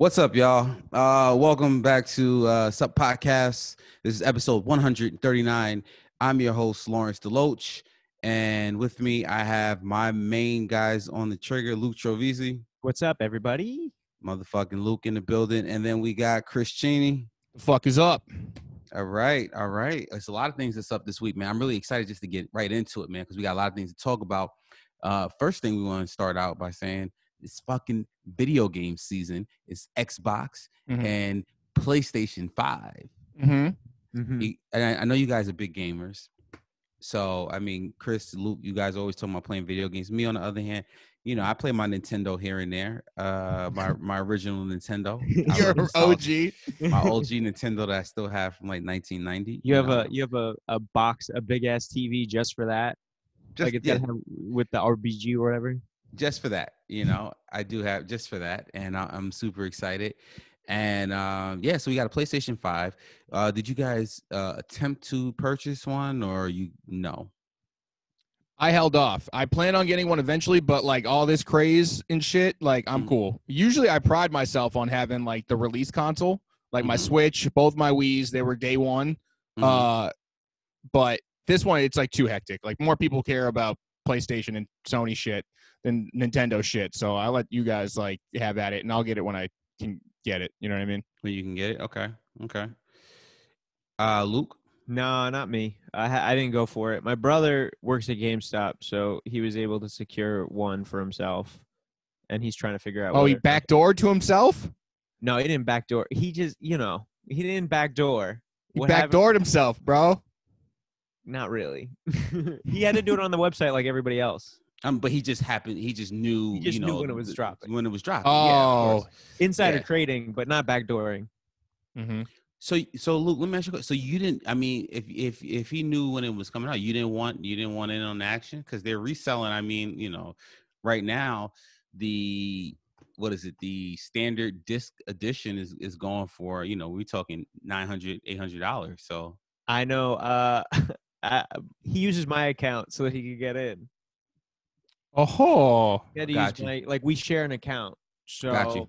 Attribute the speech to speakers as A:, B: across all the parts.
A: What's up, y'all? Uh, welcome back to uh, Sup Podcast. This is episode 139. I'm your host, Lawrence DeLoach, and with me, I have my main guys on the trigger, Luke Trovese,
B: What's up, everybody?
A: motherfucking Luke in the building, and then we got Chris Cheney.
C: The fuck is up?
A: All right, all right. It's a lot of things that's up this week, man. I'm really excited just to get right into it, man, because we got a lot of things to talk about. Uh, first thing we want to start out by saying it's fucking video game season. It's Xbox
C: Mhm.
A: and PlayStation 5.
C: Mm-hmm.
A: You- and I, I know you guys are big gamers. So I mean, Chris, Luke, you guys always talk about playing video games. Me, on the other hand, you know, I play my Nintendo here and there. Uh, my my original Nintendo. I
C: You're. OG.
A: My OG Nintendo that I still have from like 1990.
B: You have
A: know?
B: a you have a, a box, a big ass TV just for that.
A: just
B: like it's
A: yeah,
B: gotta with the RBG or whatever.
A: Just for that. You know, I do have just for that, and I, I'm super excited. And um, yeah, so we got a PlayStation Five. Uh, did you guys uh, attempt to purchase one, or you no?
C: I held off. I plan on getting one eventually, but like all this craze and shit, like I'm
A: Mhm.
C: cool. Usually I pride myself on having like the release console, like my
A: Mhm.
C: Switch, both my Wii's, they were day one.
A: Mhm.
C: Uh but this one it's like too hectic. Like more people care about PlayStation and Sony shit than Nintendo shit. So I let you guys like have at it and I'll get it when I can get it. You know what I mean?
A: When you can get it, okay, okay. Uh, Luke.
D: No, not me. I I didn't go for it. My brother works at GameStop, so he was able to secure one for himself, and he's trying to figure out.
C: Oh, he
D: whether-
C: backdoored to himself?
D: No, he didn't backdoor. He just, you know, he didn't backdoor.
C: He
D: What happened-
C: backdoored himself, bro.
D: Not really. he had to do it on the website like everybody else.
A: Um, but he just happened. He just knew.
D: He just
A: you
D: knew
A: know,
D: when it was
A: th-
D: dropping.
A: When it was dropping.
C: Oh,
A: yeah, of.
D: Insider
A: Yeah.
D: trading, but not backdooring.
C: hmm
A: So, so Luke, let me ask you. a question. So you didn't. I mean, if if if he knew when it was coming out, you didn't want you didn't want in on action because they're reselling. I mean, you know, right now the what is it? The standard disc edition is is going for you know we're talking 900 800 dollars. So
D: I know. Uh, I, he uses my account so that he could get in.
C: Oh,
D: had to
A: Got
D: use
A: you.
D: my like we share an account. So
A: Got you.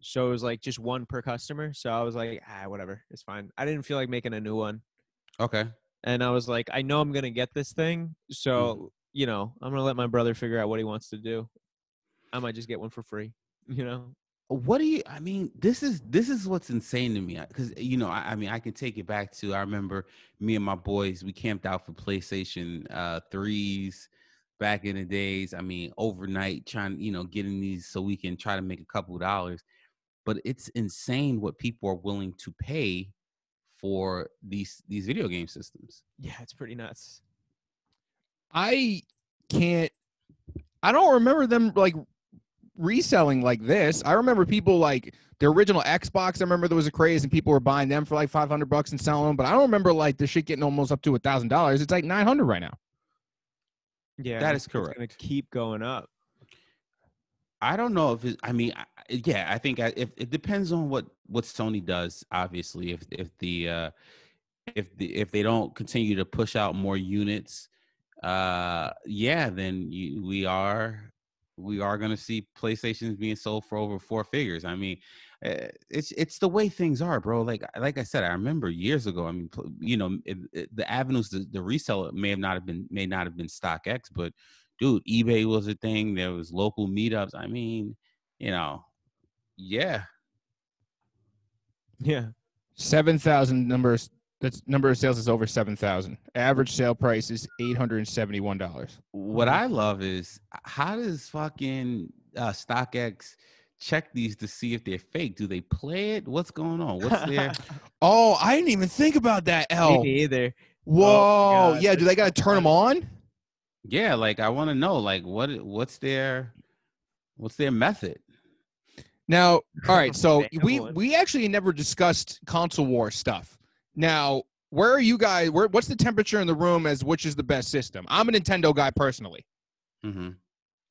D: so it was like just one per customer. So I was like, ah, whatever, it's fine. I didn't feel like making a new one.
A: okay,
D: And I was like, I know I'm gonna get this thing. So,
A: Mm-hmm.
D: you know, I'm gonna let my brother figure out what he wants to do. I might just get one for free. You know?
A: what do you i mean this is this is what's insane to me because you know I, I mean i can take it back to i remember me and my boys we camped out for playstation uh threes back in the days i mean overnight trying you know getting these so we can try to make a couple of dollars but it's insane what people are willing to pay for these these video game systems
D: Yeah, it's pretty nuts.
C: I can't. I don't remember them like reselling like this. I remember people like the original Xbox. I remember there was a craze and people were buying them for like five hundred bucks and selling them. But I don't remember like the shit getting almost up to a thousand dollars. It's like nine hundred right now.
D: Yeah,
A: that
D: is
A: is
D: It's gonna
A: correct.
D: keep going up.
A: I don't know if it, I mean, I, yeah, I think I, if it depends on what what Sony does. Obviously, if if the uh, if the if they don't continue to push out more units, uh, yeah, then you, we are we are going to see PlayStations being sold for over four figures. I mean, it's it's the way things are, bro. Like like I said, I remember years ago. I mean, you know, it, it- the avenues the, the reseller may have not have been may not have been StockX, but dude, eBay was a thing. There was local meetups. I mean, you know, yeah,
D: Yeah.
C: Seven thousand numbers. That's number of sales is over seven thousand. Average sale price is eight hundred and seventy one dollars.
A: what. I love is how does fucking uh, StockX check these to see if they're fake? Do they play it? What's going on? What's their
C: Oh, I didn't even think about that. L.
D: Me
C: L.
D: neither.
C: Whoa.
D: God,
C: yeah. Do they got to turn them on?
A: yeah? Like I want to know, like what what's their what's their method?
C: Now, all right. So we we actually never discussed console war stuff. Now, where are you guys? Where what's the temperature in the room as which is the best system? I'm a Nintendo guy personally.
A: hmm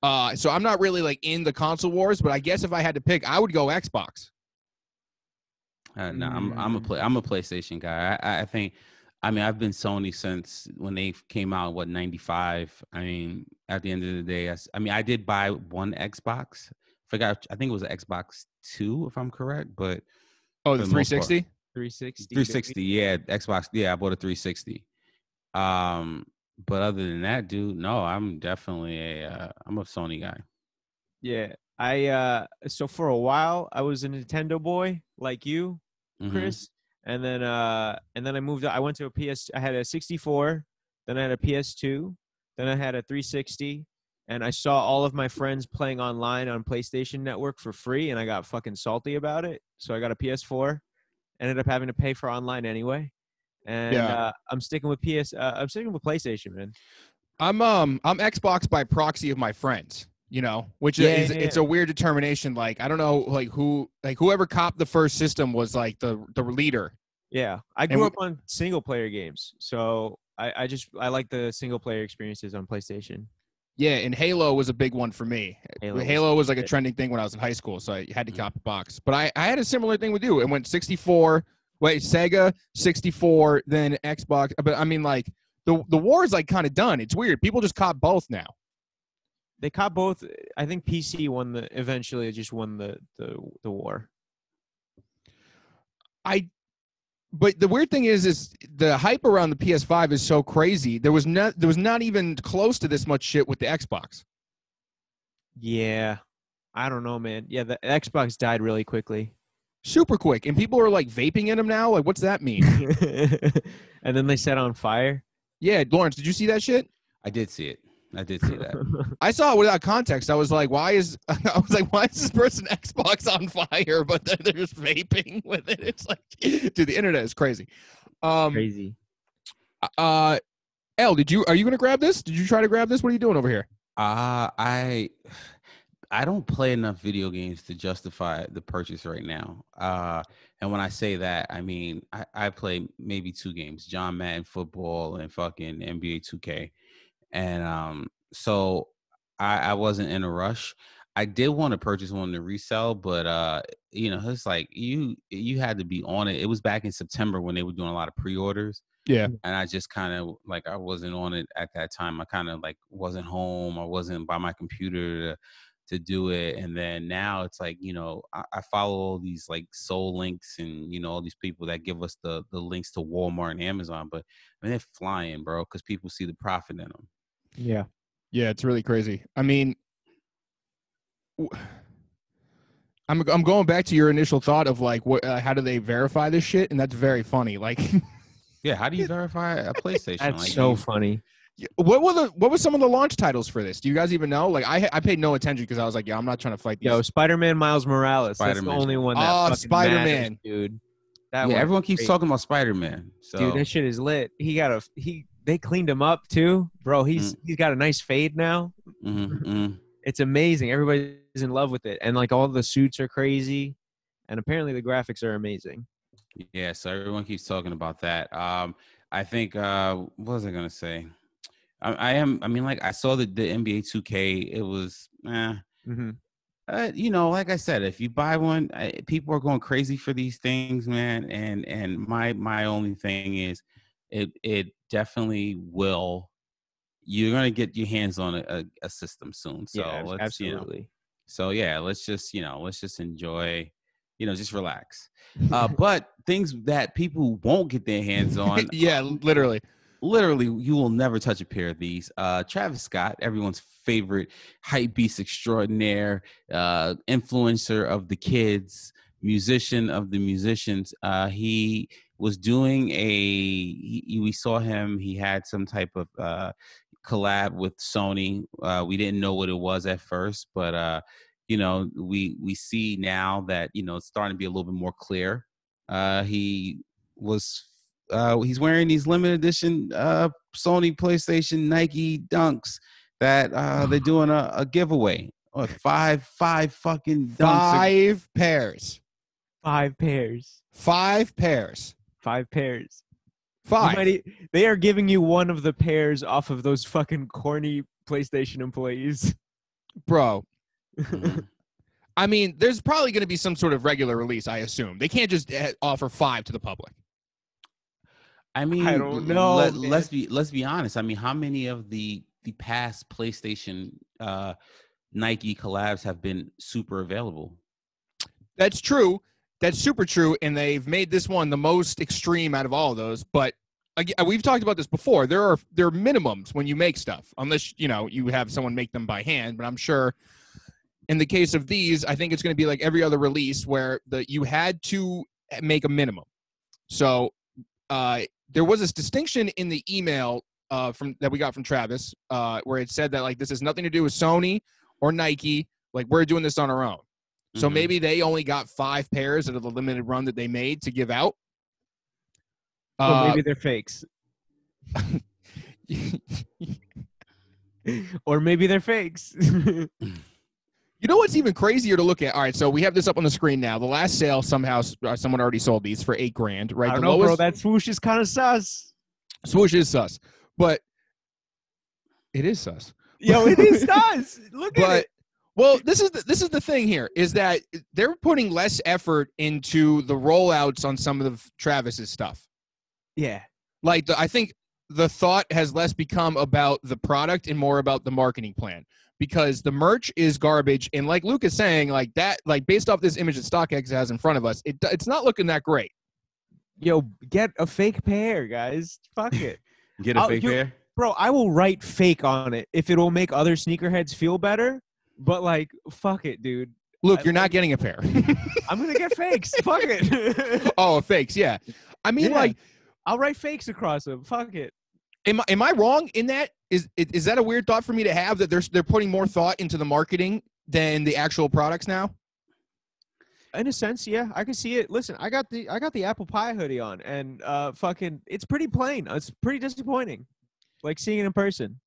C: Uh, so I'm not really like in the console wars, but I guess if I had to pick, I would go Xbox.
A: Uh, no, I'm I'm a play I'm a PlayStation guy. I- I, I think I mean I've been Sony since when they came out. What '95? I mean, at the end of the day, I mean I did buy one Xbox forgot. I think it was an Xbox Two, if I'm correct. But
C: Oh, the
A: the
C: 360.
D: 360.
A: 360, yeah, Xbox. Yeah, I bought a 360. Um, but other than that, dude, no, I'm definitely a uh, I'm a Sony guy.
D: Yeah. I uh so for a while I was a Nintendo boy like you,
A: Mhm.
D: Chris. And then uh and then I moved I went to a PS I had a 64, then I had a PS2, then I had a 360, and I saw all of my friends playing online on PlayStation Network for free and I got fucking salty about it. So I got a PS4, ended up having to pay for online anyway. And
C: Yeah.
D: uh, I'm sticking with PS uh, I'm sticking with PlayStation, man.
C: I'm um I'm Xbox by proxy of my friends. You know, which
D: Yeah,
C: is
D: yeah,
C: it's a weird determination. Like I don't know, like who like whoever copped the first system was like the the leader.
D: Yeah, I grew
C: w-
D: up on single player games, so I, I just I like the single player experiences on PlayStation.
C: Yeah, and Halo was a big one for me.
D: Halo
C: Halo,
D: was
C: was, like a trending thing when I was in high school, so I had to
A: Mhm.
C: cop a box. But I, I had a similar thing with you. It went 64, wait, Sega, 64, then Xbox. Uh, but I mean, like the the war is like kind of done. It's weird. People just caught both now.
D: They caught both. I think PC won the eventually It just won the the the war.
C: I but the weird thing is is the hype around the PS5 is so crazy. There was not there was not even close to this much shit with the Xbox.
D: Yeah, I don't know, man. Yeah, the Xbox died really quickly,
C: Super quick. And people are like vaping in them now. Like what's that mean?
D: and then they set on fire.
C: yeah, Lawrence, did you see that shit?
A: I did see it. I did see that.
C: I saw it without context. I was like, why is I was like, why is this person Xbox on fire? But then they're just vaping with it. It's like, dude, the internet is crazy. Um,
D: Crazy.
C: uh, L, did you are you gonna grab this? Did you try to grab this? What are you doing over here?
A: Uh I I don't play enough video games to justify the purchase right now. Uh and when I say that, I mean I, I play maybe two games, John Madden football and fucking NBA 2K. And um so I, I wasn't in a rush. I did want to purchase one to resell, but uh, you know, it's like you you had to be on it. It was back in September when they were doing a lot of pre-orders
C: Yeah.
A: and I just kind of like I wasn't on it at that time. I kind of like wasn't home. I wasn't by my computer to to do it. And then now it's like you know I, I follow all these like SoleLinks and you know all these people that give us the the links to Walmart and Amazon. But I mean they're flying, bro, because people see the profit in them.
D: Yeah.
C: Yeah, it's really crazy. I mean, w- I'm I'm going back to your initial thought of like, what? Uh, how do they verify this shit? And that's very funny. Like,
A: Yeah, how do you verify a PlayStation?
D: That's
A: Like,
D: so
A: you-
D: funny.
C: What were the what were some of the launch titles for this? Do you guys even know? Like, I I paid no attention because I was like, yeah, I'm not trying to fight these.
D: Yo, Spider-Man Miles Morales. That's the only one that
C: Oh, Spider-Man.
D: dude. That
A: yeah, everyone keeps
D: great.
A: talking about Spider Man. So
D: Dude, that shit is lit. He got a he. They cleaned him up too, bro. He's he's got a nice fade now.
A: mhm, mhm.
D: It's amazing. Everybody's in love with it, and like all the suits are crazy, and apparently the graphics are amazing.
A: Yeah, so everyone keeps talking about that. Um, I think uh, what was I gonna say? I, I am. I mean, like I saw the the NBA 2K. It was, eh,
D: hmm
A: uh, you know, like I said, if you buy one, I, people are going crazy for these things, man. And and my my only thing is, it it definitely will. You're gonna get your hands on a, a, a system soon. So
D: yeah,
A: let's you know,
D: absolutely.
A: so yeah, let's just you know, let's just enjoy, you know, just relax. Uh, but things that people won't get their hands on,
C: yeah, literally.
A: Literally, you will never touch a pair of these. Uh, Travis Scott, everyone's favorite hype beast extraordinaire, uh, influencer of the kids, musician of the musicians. Uh, he was doing a. He, we saw him. He had some type of uh, collab with Sony. Uh, we didn't know what it was at first, but uh, you know, we we see now that you know it's starting to be a little bit more clear. Uh, he was uh, he's wearing these limited edition uh, Sony PlayStation Nike Dunks that uh, they're doing a, a giveaway. Uh, five five fucking dunks.
C: Five pairs.
D: Five pairs.
C: Five pairs.
D: Five pairs.
C: Five.
D: might they are giving you one of the pairs off of those fucking corny PlayStation employees.
C: Bro. I mean, there's probably going to be some sort of regular release, I assume. They can't just eh, offer five to the public.
A: I mean,
D: I
A: don't
D: know,
A: Let, let's be let's be honest. I mean, how many of the the past PlayStation uh, Nike collabs have been super available.
C: That's true. That's super true. And they've made this one the most extreme out of all of those. But again, we've talked about this before. There are there are minimums when you make stuff, unless you know you have someone make them by hand. But I'm sure in the case of these, I think it's going to be like every other release where the you had to make a minimum. So uh, there was this distinction in the email uh, from that we got from Travis, uh, where it said that like this has nothing to do with Sony or Nike. Like we're doing this on our own. So
A: Mhm.
C: maybe they only got five pairs out of the limited run that they made to give out.
D: Or
C: Uh,
D: maybe they're fakes. or maybe they're fakes.
C: You know what's even crazier to look at? All right, so we have this up on the screen now. The last sale somehow uh, someone already sold these for eight grand, right?
D: I don't
C: the
D: know, bro. That swoosh is kind of sus.
C: swoosh is sus, but it is sus.
D: Yo, it is sus. Look at it.
C: well, this is the, this is the thing here is that they're putting less effort into the rollouts on some of the Travis's stuff.
D: Yeah.
C: Like the, I think the thought has less become about the product and more about the marketing plan because the merch is garbage and like Luke is saying like that like based off this image that StockX has in front of us, it it's not looking that great.
D: Yo, get a fake pair, guys. Fuck it.
A: Get a
D: I'll-
A: fake
D: you-
A: pair.
D: Bro, I will write fake on it if it'll make other sneakerheads feel better. But like, fuck it, dude.
C: Luke,
D: I
C: you're not
D: like-
C: getting a pair.
D: I'm gonna get fakes. fuck it.
C: oh, fakes, yeah. I mean
D: Yeah.
C: like
D: I'll write fakes across them. Fuck it.
C: Am I, am I wrong in that? Is is is that a weird thought for me to have that they're they're putting more thought into the marketing than the actual products now?
D: In a sense, yeah, I can see it. Listen, I got the I got the apple pie hoodie on, and uh, fucking, it's pretty plain. It's pretty disappointing. Like seeing it in person.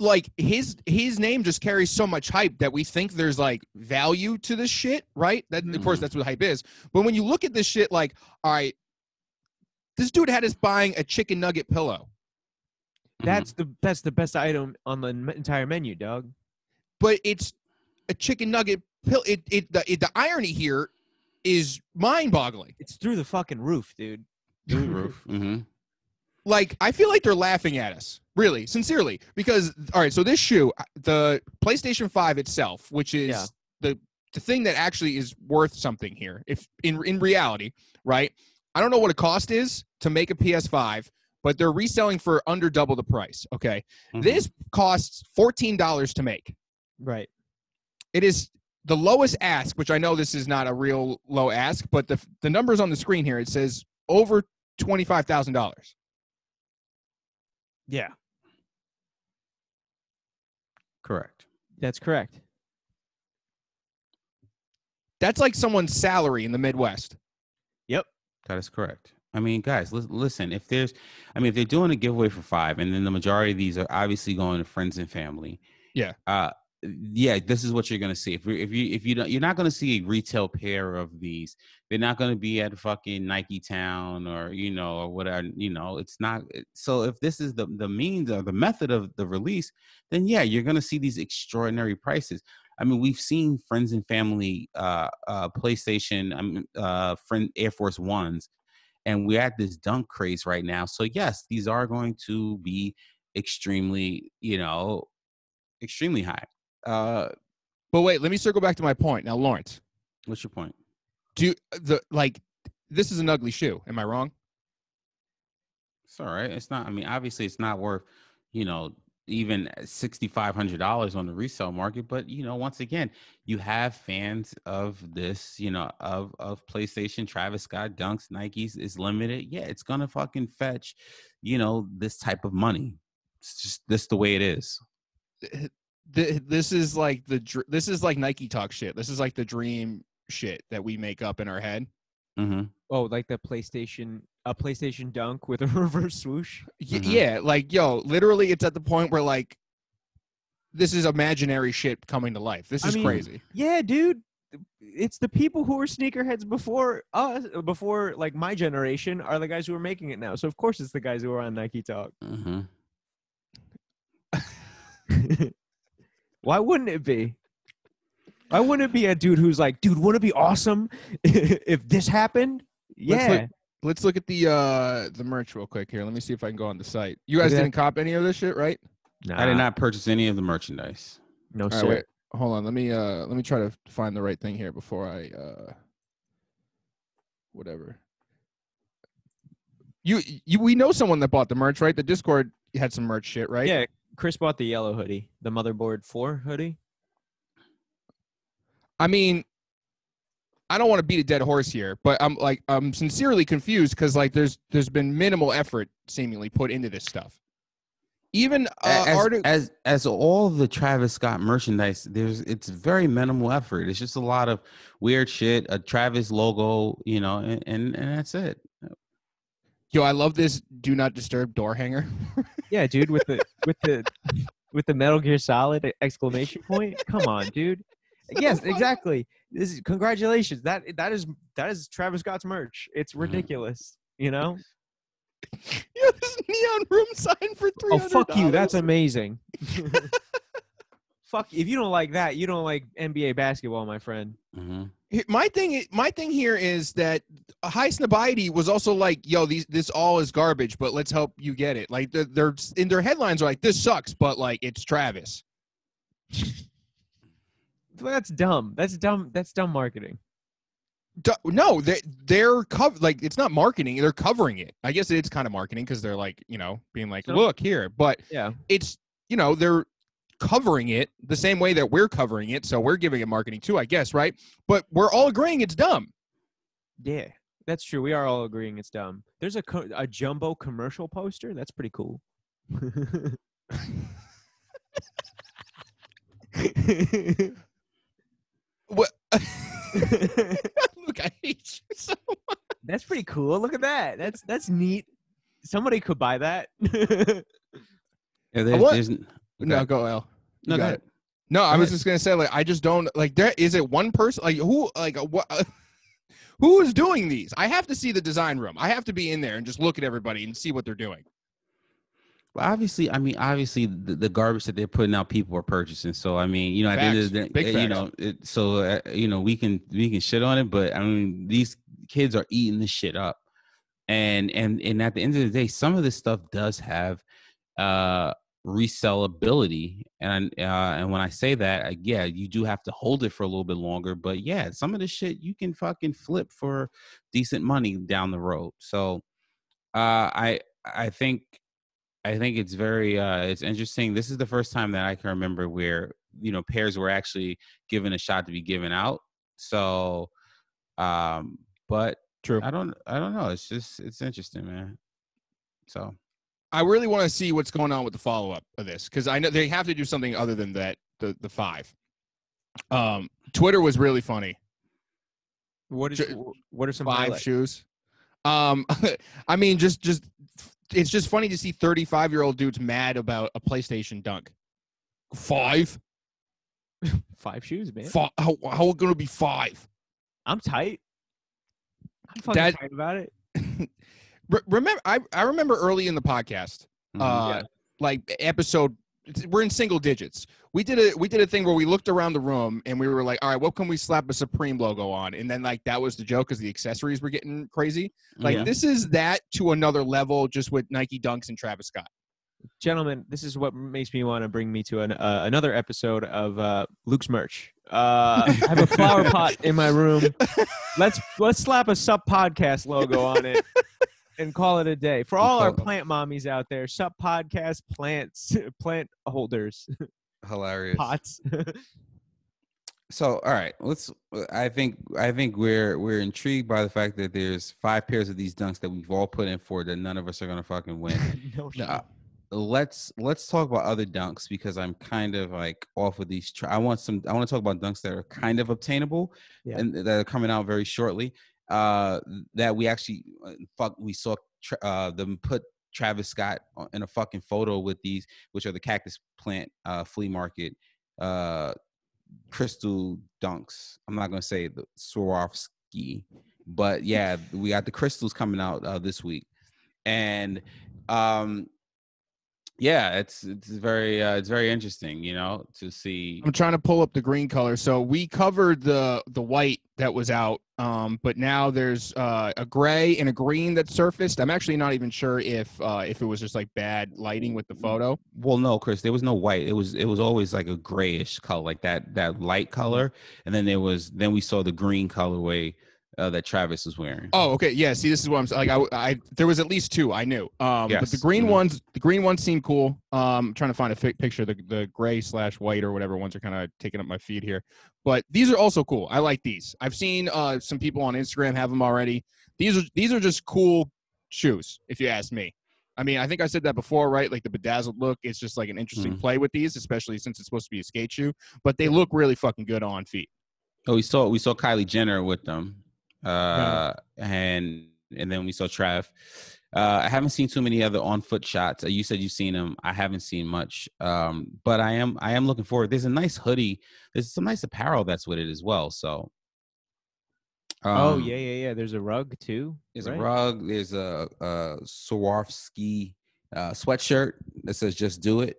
C: like his his name just carries so much hype that we think there's like value to this shit, right? That of course
A: Mhm.
C: that's what hype is. But when you look at this shit, like, all right, this dude had us buying a chicken nugget pillow.
D: That's the that's the best item on the entire menu, dog.
C: but it's a chicken nugget pill. It it the, it, the irony here is mind boggling.
D: It's through the fucking roof, dude.
A: Through the roof. hmm
C: Like I feel like they're laughing at us, really, sincerely, because all right, so this shoe, uh, the PlayStation Five itself, which is
D: Yeah.
C: the the thing that actually is worth something here, if in in reality, right? I don't know what a cost is to make a PS5, but they're reselling for under double the price. Okay,
A: Mhm.
C: this costs fourteen dollars to make.
D: Right.
C: It is the lowest ask, which I know this is not a real low ask, but the the numbers on the screen here it says over twenty five thousand dollars.
D: Yeah,
A: correct.
D: that's correct.
C: That's like someone's salary in the Midwest. Yep.
A: That is correct. I mean, guys, listen. If there's, I mean, if they're doing a giveaway for five, and then the majority of these are obviously going to friends and family.
C: Yeah.
A: Uh, yeah. This is what you're gonna see. If you if you if you don't, you're not gonna see a retail pair of these. They're not gonna be at fucking Nike Town or you know or whatever. You know, it's not. So if this is the the means or the method of the release, then yeah, you're gonna see these extraordinary prices. I mean, we've seen friends and family, uh, uh, PlayStation, I mean, uh, friend Air Force Ones, and we're at this dunk craze right now. So yes, these are going to be extremely, you know, extremely high. Uh,
C: But wait, let me circle back to my point. Now, Lawrence,
A: what's your point?
C: do the like this is an ugly shoe. Am I wrong?
A: It's all right. It's not. I mean, obviously, it's not worth, you know, even sixty five hundred dollars on the resale market. But you know, once again, you have fans of this, you know, of of PlayStation, Travis Scott, Dunks, Nikes is limited. Yeah, it's gonna fucking fetch, you know, this type of money. It's just this the way it is.
C: This is like the dr- this is like Nike talk shit. This is like the dream shit that we make up in our head.
A: hmm
D: Oh, like the PlayStation, a PlayStation Dunk with a reverse swoosh.
C: Y-
A: Mhm.
C: Yeah, like yo, literally, it's at the point where like this is imaginary shit coming to life. This
D: I
C: is
D: mean,
C: crazy.
D: Yeah, dude. It's the people who were sneakerheads before us, before like my generation, are the guys who are making it now. So of course it's the guys who are on Nike Talk.
A: hmm
D: Why wouldn't it be? Why wouldn't it be a dude who's like, dude, wouldn't it be awesome if this happened?
C: Let's
D: Yeah.
C: look- Let's look at the uh the merch real quick here. Let me see if I can go on the site. You guys didn't cop any of this shit, right? No.
A: I did not purchase any of the merchandise.
D: No,
C: All right,
D: sir.
C: wait. hold on. Let me uh let me try to find the right thing here before I uh whatever. You you we know someone that bought the merch, right? The Discord had some merch shit, right?
D: Yeah, Chris bought the yellow hoodie, the motherboard four hoodie.
C: I mean, I don't want to beat a dead horse here, but I'm like I'm sincerely confused because like there's there's been minimal effort seemingly put into this stuff. Even uh,
A: as,
C: arti-
A: as as all the Travis Scott merchandise, there's it's very minimal effort. It's just a lot of weird shit, a Travis logo, you know, and and, and that's it.
C: yo, I love this do not disturb door hanger.
D: Yeah, dude, with the with the with the Metal Gear Solid exclamation point. Come on, dude. Yes,
C: fuck?
D: exactly. This is congratulations. That that is that is Travis Scott's merch. It's
A: Mhm.
D: ridiculous. You know.
C: yeah, this neon room sign for three
D: Oh
C: hundred.
D: fuck you. That's amazing. fuck. If you don't like that, you don't like NBA basketball, my friend.
A: hmm
C: my thing my thing here is that Highsnobiety was also like yo these this all is garbage but let's help you get it like they're, they're in their headlines are like this sucks but like it's travis
D: That's dumb. That's dumb. That's dumb marketing.
C: Du- no they they're cov- like it's not marketing they're covering it i guess it's kind of marketing because they're like you know being like
D: So-
C: look here but
D: Yeah.
C: it's you know they're covering it the same way that we're covering it so we're giving it marketing too i guess right but we're all agreeing it's dumb
D: Yeah. That's true. We are all agreeing it's dumb. There's a co- a jumbo commercial poster. That's pretty cool.
C: what look i hate you so much.
D: That's pretty cool. Look at that. That's that's neat. Somebody could buy that.
A: Yeah, there's,
C: want-
A: there's
C: no go l
A: no,
C: You
A: go
C: got
A: ahead.
C: it. No, I was
A: ahead.
C: just gonna say like I just don't like there is it one person like who like what who is doing these? I have to see the design room. I have to be in there and just look at everybody and see what they're doing.
A: Obviously, I mean, obviously, the, the garbage that they're putting out, people are purchasing. So, I mean, you know, at the end of the day,
C: Big
A: uh, you
C: facts.
A: know, it, so uh, you know, we can we can shit on it, but I mean, these kids are eating this shit up, and and and at the end of the day, some of this stuff does have uh resellability, and uh, and when I say that, uh, yeah, you do have to hold it for a little bit longer, but yeah, some of the shit you can fucking flip for decent money down the road. So, uh, I I think I think it's very uh it's interesting. This is the first time that I can remember where, you know, pairs were actually given a shot to be given out. So um but
C: True.
A: I don't I don't know. It's just it's interesting, man. So
C: I really want to see what's going on with the follow up of this because I know they have to do something other than that the the five. Um, Twitter was really funny.
D: what is
C: Ju-
D: what are some
C: Five
D: highlights?
C: shoes. Um, I mean, just just it's just funny to see thirty five year old dudes mad about a PlayStation dunk. Five.
D: Five shoes, man.
C: Fi- how how are gonna be five?
D: I'm tight. I'm fucking
C: That-
D: tight about it.
C: Remember, I I remember early in the podcast,
A: mhm.
C: uh,
D: Yeah.
C: like episode. We're in single digits. We did a we did a thing where we looked around the room and we were like, all right, what can we slap a Supreme logo on? And then like that was the joke because the accessories were getting crazy. Like
A: Yeah.
C: this is that to another level, just with Nike Dunks and Travis Scott.
D: Gentlemen, this is what makes me want to bring me to an, uh, another episode of uh, Luke's merch. Uh, I have a flower pot in my room. Let's let's slap a Sup Podcast logo on it and call it a day. For all our plant mommies out there, Sup Podcast plants plant holders
A: hilarious.
D: pots.
A: So, all right, let's. I think I think we're we're intrigued by the fact that there's five pairs of these dunks that we've all put in for that none of us are gonna fucking win.
D: no shit.
A: Uh, let's let's talk about other dunks because I'm kind of like off of these. Tr- I want some. I want to talk about dunks that are kind of obtainable
D: Yeah.
A: and that are coming out very shortly. Uh, that we actually uh, fuck. We saw uh, them put Travis Scott in a fucking photo with these, which are the cactus plant uh, flea market uh, crystal dunks. I'm not gonna say the Swarovski, but yeah, we got the crystals coming out uh, this week, and um, yeah, it's it's very uh, it's very interesting, you know, to see.
C: I'm trying to pull up the green color. So we covered the the white that was out Um, but now there's uh, a gray and a green that surfaced. I'm actually not even sure if uh, if it was just like bad lighting with the photo.
A: Well, no, Chris, there was no white. It was it was always like a grayish color, like that that light color, and then there was then we saw the green colorway uh, that Travis was wearing.
C: Oh, okay. Yeah. See, this is what I'm like. I, I there was at least two I knew. Um, but the
A: Yes.
C: green
A: Mhm.
C: ones, the green ones seem cool. Um, I'm trying to find a fi- picture. The the gray slash white or whatever ones are kind of taking up my feed here. But these are also cool. I like these. I've seen uh some people on Instagram have them already. These are these are just cool shoes, if you ask me. I mean, I think I said that before, right? Like the bedazzled look is just like an interesting
A: Mhm.
C: play with these, especially since it's supposed to be a skate shoe. But they look really fucking good on feet.
A: Oh, we saw we saw Kylie Jenner with them, uh, and and then we saw Trav. Uh, I haven't seen too many other on foot shots. You said you've seen them. I haven't seen much, um, but I am I am looking forward. There's a nice hoodie. There's some nice apparel that's with it as well. So,
D: oh
A: um,
D: yeah, yeah, yeah. There's a rug too.
A: There's
D: right?
A: a rug. There's a, a Swarovski uh, sweatshirt that says "Just Do It."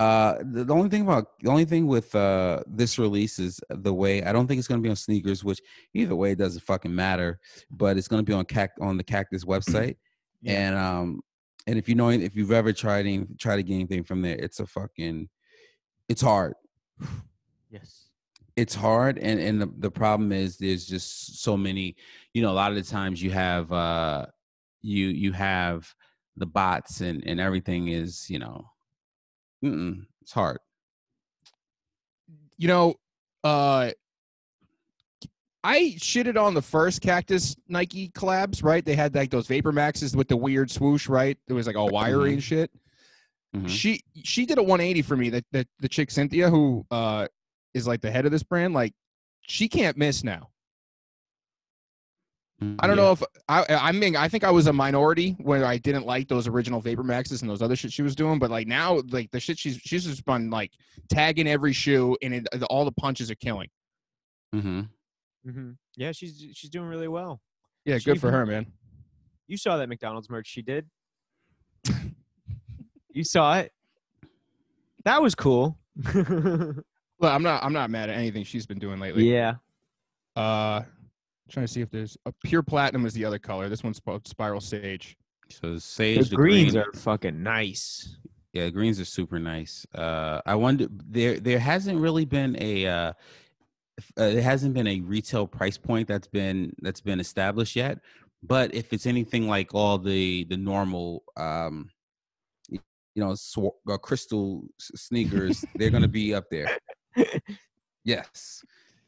A: Uh, the, the only thing about the only thing with uh, this release is the way I don't think it's going to be on sneakers, which either way it doesn't fucking matter. But it's going to be on cac on the Cactus website,
D: Yeah.
A: and um, and if you know if you've ever tried any, try to get anything from there, it's a fucking, it's hard
D: Yes.
A: it's hard and and the, the problem is there's just so many you know a lot of the times you have uh you you have the bots and and everything is you know mm-mm, it's hard
C: you know, uh I shitted on the first Cactus Nike collabs, right? They had like those Vapor Maxes with the weird swoosh, right? It was like all wiry and shit.
A: Mhm.
C: She she did a 180 for me. That the, the chick Cynthia, who uh is like the head of this brand, like she can't miss now. I don't
A: Yeah.
C: know if I I mean I think I was a minority when I didn't like those original Vapor Maxes and those other shit she was doing, but like now like the shit she's she's just been like tagging every shoe and it, all the punches are killing.
A: Mm-hmm.
D: Mm-hmm. Yeah, she's she's doing really well.
C: Yeah,
D: She
C: good for her, man.
D: You saw that McDonald's merch she did. you saw it. That was cool.
C: Well, I'm not I'm not mad at anything she's been doing lately.
D: yeah.
C: Uh trying to see if there's a pure platinum is the other color. This one's sp- spiral sage.
A: so sage
D: The
A: the
D: greens
A: green,
D: are fucking nice.
A: yeah greens are super nice uh i wonder there there hasn't really been a uh f- uh, there hasn't been a retail price point that's been that's been established yet but if it's anything like all the the normal um you know sw- uh, crystal s- sneakers they're going to be up there yes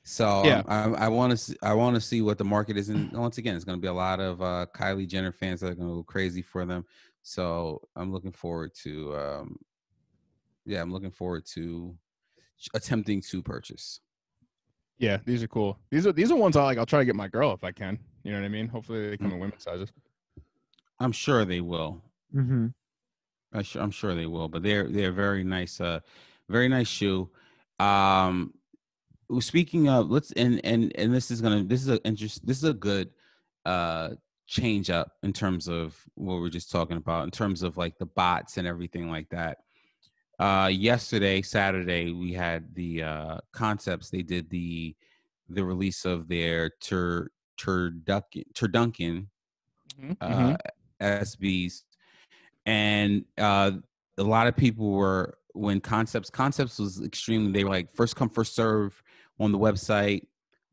A: so
C: Yeah.
A: um, i, I want to i want to see what the market is and once again it's going to be a lot of uh kylie jenner fans that are going to go crazy for them so i'm looking forward to um yeah i'm looking forward to attempting to purchase
C: Yeah, these are cool. These are these are ones I like. I'll try to get my girl if I can. You know what I mean? Hopefully they come in women's sizes.
A: i'm sure they will
D: Mm-hmm.
A: I su- I'm sure they will, but they're they're very nice, uh, very nice shoe. Um, well, speaking of, let's and and and this is gonna this is a interest this is a good uh change up in terms of what we're just talking about in terms of like the bots and everything like that. Uh, yesterday, Saturday, we had the uh concepts. They did the the release of their tur turducken Turdunken
C: Mhm,
A: uh,
C: mhm.
A: SBs, and uh, a lot of people were when concepts concepts was extremely. They were like first come first serve on the website.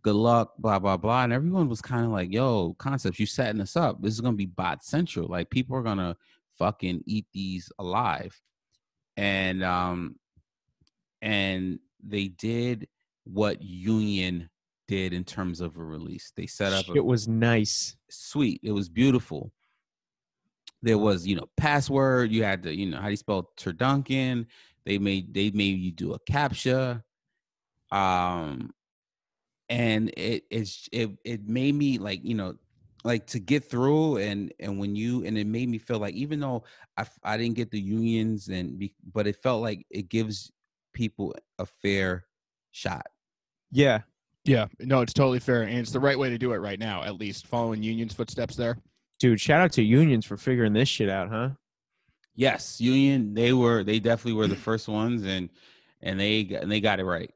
A: Good luck, blah blah blah, and everyone was kind of like, "Yo, concepts, you setting us up. This is gonna be bot central. Like people are gonna fucking eat these alive." And um, and they did what Union did in terms of a release. They set up
D: It was nice.
A: sweet. It was beautiful. There was, you know, password. You had to, you know, how do you spell Turdunken? They made they made you do a captcha. Um and it it's it it made me like, you know, like to get through and and when you and it made me feel like even though i i didn't get the unions and be, but it felt like it gives people a fair shot.
D: Yeah.
C: Yeah, no, it's totally fair, and it's the right way to do it right now. At least following Union's footsteps there.
D: Dude, shout out to unions for figuring this shit out, huh?
A: Yes, Union. They were. They definitely were the first ones, and and they and they got it right.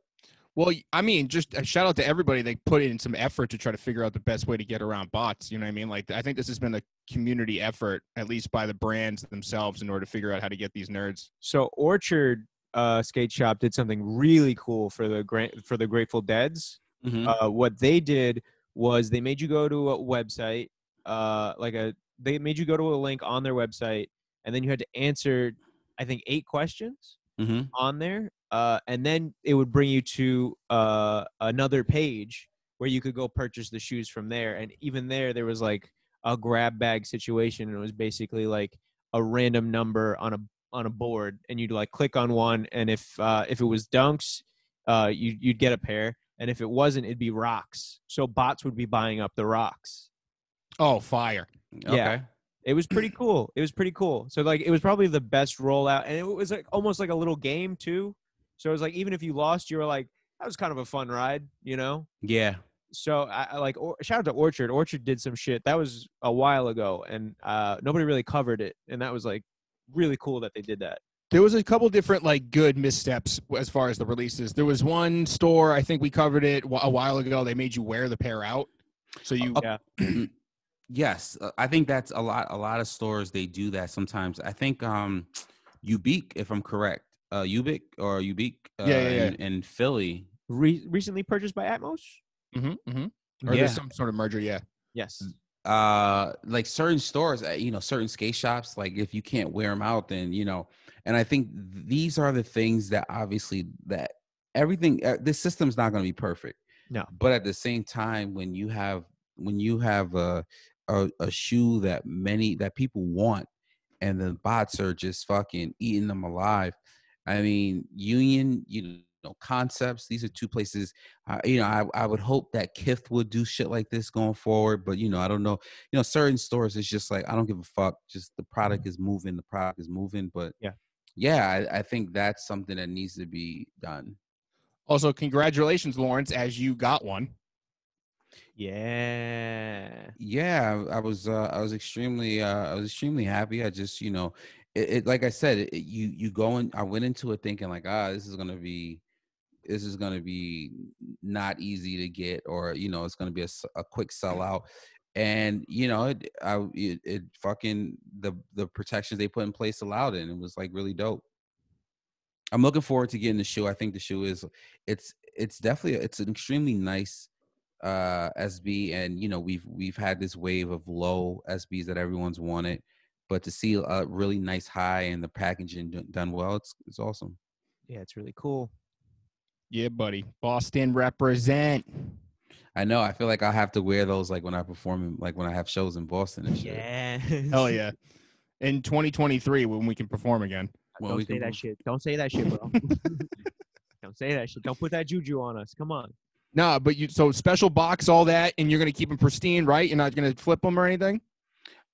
C: Well, I mean, just a shout out to everybody. They put in some effort to try to figure out the best way to get around bots. You know what I mean? Like, I think this has been a community effort, at least by the brands themselves, in order to figure out how to get these nerds.
D: So Orchard uh, Skate Shop did something really cool for the gra- for the Grateful Dead's.
A: Mhm.
D: Uh, what they did was they made you go to a website, uh, like a they made you go to a link on their website, and then you had to answer, I think, eight questions
A: Mhm.
D: on there, uh, and then it would bring you to uh, another page where you could go purchase the shoes from there. And even there, there was like a grab bag situation, and it was basically like a random number on a on a board, and you'd like click on one, and if uh, if it was dunks, uh, you you'd get a pair, and if it wasn't, it'd be rocks. So bots would be buying up the rocks.
C: Oh, fire!
D: Yeah.
A: Okay.
D: It was pretty cool. It was pretty cool. So like it was probably the best rollout, and it was like almost like a little game too. So it was like even if you lost, you were like that was kind of a fun ride, you know.
A: Yeah.
D: So I, I like or, shout out to Orchard. Orchard did some shit that was a while ago, and uh, nobody really covered it, and that was like really cool that they did that.
C: There was a couple different like good missteps as far as the releases. There was one store I think we covered it a while ago. They made you wear the pair out, so you
D: Yeah.
A: yes, uh, I think that's a lot. A lot of stores they do that sometimes. I think um, Ubique, if I'm correct, uh, Ubique or Ubique, uh,
C: Yeah, yeah, yeah.
A: In, in Philly.
D: Re- recently purchased by Atmos.
C: hmm hmm or
A: Yeah.
C: there's some sort of merger. Yeah.
D: Yes.
A: uh like certain stores uh, you know certain skate shops like if you can't wear them out then you know and i think these are the things that obviously that everything uh, this system's not going to be perfect
D: No.
A: but at the same time when you have when you have a, a a shoe that many that people want and the bots are just fucking eating them alive i mean union you know concepts these are two places uh, you know I, I would hope that kith would do shit like this going forward but you know i don't know you know certain stores it's just like i don't give a fuck just the product is moving the product is moving but
D: Yeah.
A: yeah I, I think that's something that needs to be done
C: Also, congratulations, Lawrence, as you got one.
D: Yeah.
A: yeah i was uh, i was extremely uh i was extremely happy i just you know it, it like i said it, you you go in i went into it thinking like ah this is gonna be this is gonna be not easy to get or you know it's gonna be a, a quick sellout. And you know it, I, it it fucking the the protections they put in place allowed it and it was like really dope. I'm looking forward to getting the shoe. I think the shoe is it's it's definitely it's an extremely nice uh SB and you know we've we've had this wave of low SBs that everyone's wanted but to see a really nice high and the packaging done well it's it's awesome
D: Yeah, it's really cool.
C: Yeah, buddy. Boston represent.
A: I know I feel like I'll have to wear those like when I perform in, like when I have shows in Boston and shit
D: Yeah.
C: Hell yeah. In 2023, when we can perform again.
A: When
D: Don't say
A: can
D: that
A: move-
D: shit. Don't say that shit, bro. Don't say that shit. Don't put that juju on us. Come on.
C: Nah, but you so special box all that, and you're gonna keep them pristine, right? You're not gonna flip them or anything.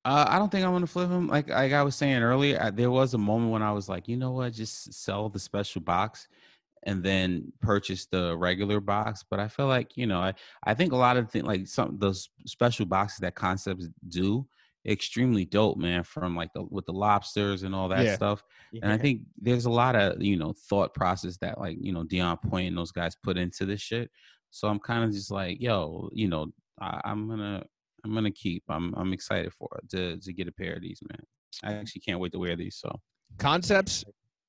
A: Uh, I don't think I'm gonna flip him. Like like I was saying earlier, I, there was a moment when I was like, you know what, just sell the special box, and then purchase the regular box. But I feel like you know, I I think a lot of things like some those special boxes that concepts do extremely dope, man. From like the with the lobsters and all that
C: Yeah.
A: stuff. And I think there's a lot of you know thought process that like you know Deon Point and those guys put into this shit. So I'm kind of just like, yo, you know, I, I'm gonna I'm gonna keep. I'm I'm excited for it to to get a pair of these, man. I actually can't wait to wear these. So
C: Concepts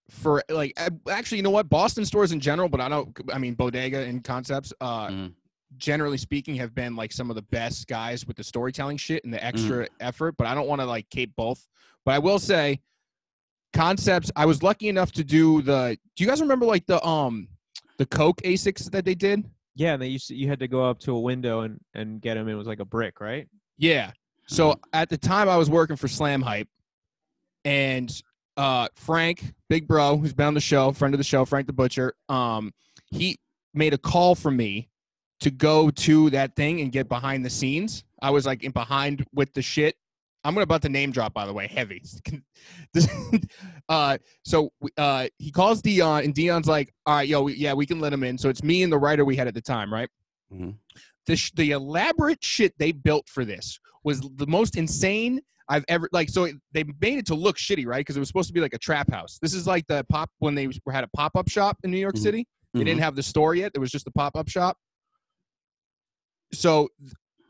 C: for like actually, you know what? Boston stores in general, but I don't. I mean, Bodega and Concepts. Uh,
A: Mhm.
C: generally speaking, have been like some of the best guys with the storytelling shit and the extra effort. But I don't want to like cape both. But I will say, Concepts. I was lucky enough to do the. Do you guys remember like the um the Coke Asics that they did?
D: Yeah, and they used to, you had to go up to a window and and get them. It was like a brick, right?
C: Yeah. So at the time I was working for Slam Hype and uh Frank, big bro, who's been on the show, friend of the show, Frank the Butcher, um, he made a call for me to go to that thing and get behind the scenes. I was like in behind with the shit. I'm gonna about to name drop by the way, heavy. Uh so uh he calls Deon and Deon's like, all right, yo, we, yeah, we can let him in. So it's me and the writer we had at the time, right?
A: Mhm.
C: the sh- the elaborate shit they built for this was the most insane I've ever like. So it- they made it to look shitty, right? Because it was supposed to be like a trap house. This is like the pop when they had a pop up shop in New York
A: Mhm.
C: City. They didn't have the store yet. It was just the pop up shop. So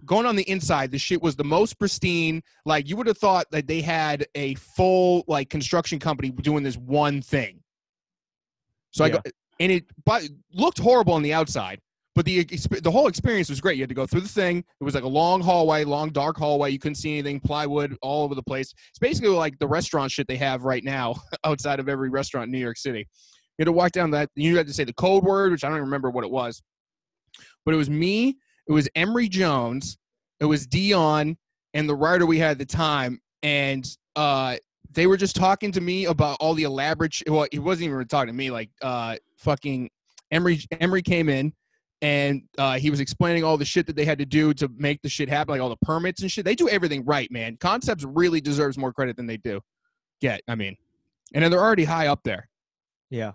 C: going on the inside, the shit was the most pristine. Like you would have thought that they had a full like construction company doing this one thing. So I
D: Yeah.
C: go, and it but looked horrible on the outside, but the the whole experience was great. You had to go through the thing. It was like a long hallway, long dark hallway. You couldn't see anything. Plywood all over the place. It's basically like the restaurant shit they have right now outside of every restaurant in New York City. You had to walk down that. You had to say the code word, which I don't even remember what it was. But it was me. It was Emery Jones. It was Deon and the writer we had at the time, and uh, they were just talking to me about all the elaborate. Sh- well, he wasn't even talking to me. Like uh, fucking Emery. Emery came in. And uh, he was explaining all the shit that they had to do to make the shit happen, like all the permits and shit. They do everything right, man. Concepts really deserves more credit than they do get. I mean, and then they're already high up there
D: Yeah.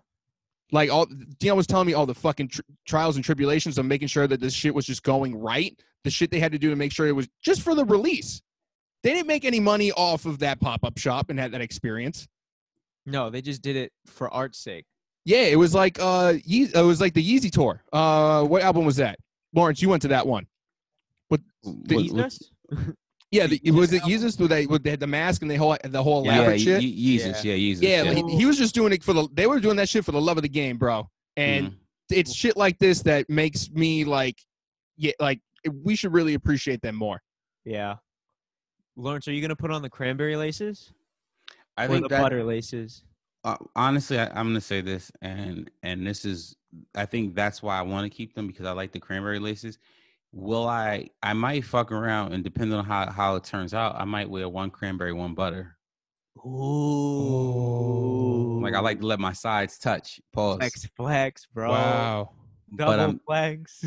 C: Like all Deon was telling me all the fucking tr- trials and tribulations of making sure that this shit was just going right. The shit they had to do to make sure it was just for the release. They didn't make any money off of that pop up shop and had that experience.
D: No, they just did it for art's sake.
C: Yeah, it was like uh, Ye- it was like the Yeezy tour. Uh, what album was that? Lawrence, you went to that one. the-
A: What-
D: Yeezus?
A: what-
C: Yeah, the, was it Jesus? where they with they had the mask and the whole the whole
A: yeah,
C: elaborate
A: Ye-
C: shit.
A: Ye- Yeezus, yeah, Yeezus.
C: yeah,
A: yeah.
C: he, he was just doing it for the. They were doing that shit for the love of the game, bro. And
A: Mhm.
C: it's shit like this that makes me like, yeah, like we should really appreciate them more.
D: Yeah. Lawrence, are you gonna put on the cranberry laces
A: I
D: or
A: think
D: the
A: that
D: butter laces?
A: uh, honestly, I, I'm gonna say this, and and this is, I think that's why I want to keep them because I like the cranberry laces. Will I? I might fuck around, and depending on how how it turns out, I might wear one cranberry, one butter.
D: Ooh.
A: Like I like to let my sides touch. Pause.
D: flex, flex, bro.
C: Wow.
D: Double
A: But um,
D: flex.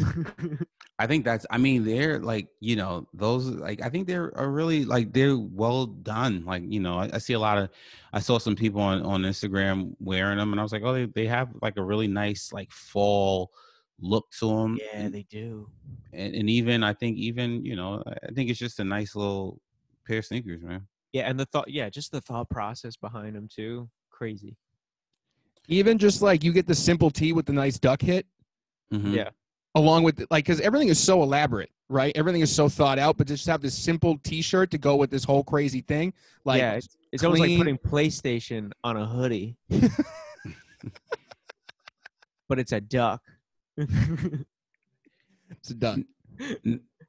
A: I think that's. I mean, they're like you know those like I think they're are really like they're well done. Like you know, I, I see a lot of. I saw some people on on Instagram wearing them, and I was like, oh, they they have like a really nice like fall look to them.
D: yeah, they do.
A: and, and even I think even you know I think it's just a nice little pair of sneakers, man.
D: Yeah, and the thought, yeah, just the thought process behind them too. Crazy.
C: Even just like you get the simple tee with the nice duck hit,
A: Mhm.
D: Yeah.
C: along with like because everything is so elaborate, right? Everything is so thought out, but to just have this simple T-shirt to go with this whole crazy thing, like
D: yeah, it's, it's almost like putting PlayStation on a hoodie, but it's a duck.
C: it's done.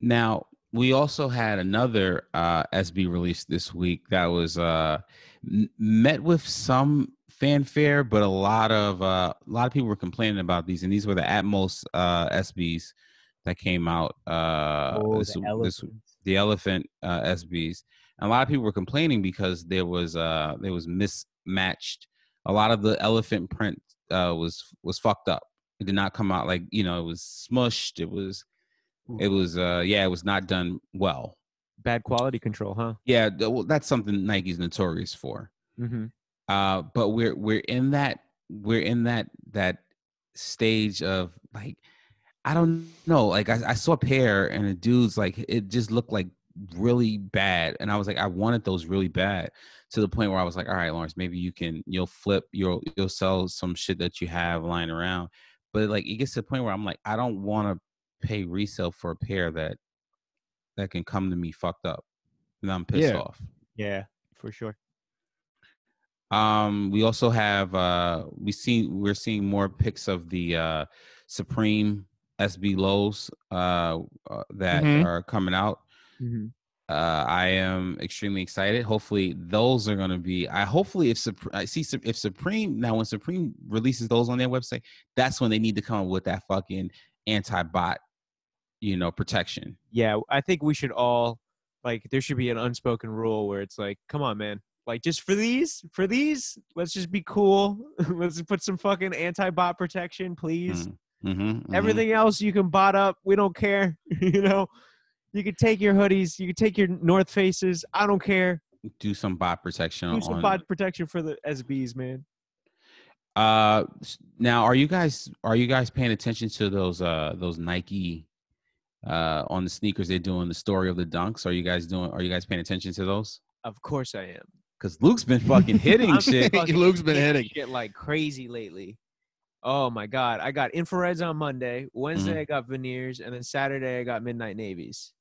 A: Now we also had another uh, SB release this week that was uh, m- met with some fanfare, but a lot of uh, a lot of people were complaining about these, and these were the Atmos uh, SBs that came out. Uh,
D: oh,
A: this-
D: the
A: this- the elephant uh, SBs. And a lot of people were complaining because there was uh there was mismatched. A lot of the elephant print uh was was fucked up. It did not come out like you know it was smushed. It was it was uh yeah it was not done well.
D: Bad quality control, huh?
A: Yeah, well, that's something Nike's notorious for.
D: Mm-hmm.
A: Uh, but we're we're in that we're in that that stage of like I don't know. Like I, I saw a pair and a dude's like it just looked like really bad, and I was like I wanted those really bad to the point where I was like, all right, Lawrence, maybe you can you'll flip you'll you'll sell some shit that you have lying around. But like it gets to the point where I'm like I don't want to pay resale for a pair that that can come to me fucked up, and I'm pissed
C: Yeah.
A: off.
D: Yeah, for sure.
A: Um, we also have uh we see we're seeing more pics of the uh Supreme SB lows uh, uh that
C: Mhm.
A: are coming out.
D: Mm-hmm.
A: Uh I am extremely excited. Hopefully those are going to be I hopefully if Supreme I see if Supreme now when Supreme releases those on their website, that's when they need to come up with that fucking anti-bot you know protection.
D: Yeah, I think we should all like there should be an unspoken rule where it's like, come on, man. Like just for these, for these, let's just be cool. let's put some fucking anti-bot protection, please.
A: Mm-hmm,
D: Everything else you can bot up. We don't care. you know, you could take your hoodies, you could take your North Faces. I don't care.
A: do some bot protection
D: Do some
A: on
D: bot protection for the SBs, man.
A: Uh, now are you guys are you guys paying attention to those uh those Nike uh on the sneakers they're doing the story of the dunks? Are you guys doing? Are you guys paying attention to those?
D: Of course I am.
A: Because Luke's been fucking hitting shit.
D: fucking
C: Luke's been hitting.
D: shit like crazy lately. Oh my god, I got infrareds on Monday. Wednesday
A: Mhm.
D: I got veneers, and then Saturday I got midnight navies.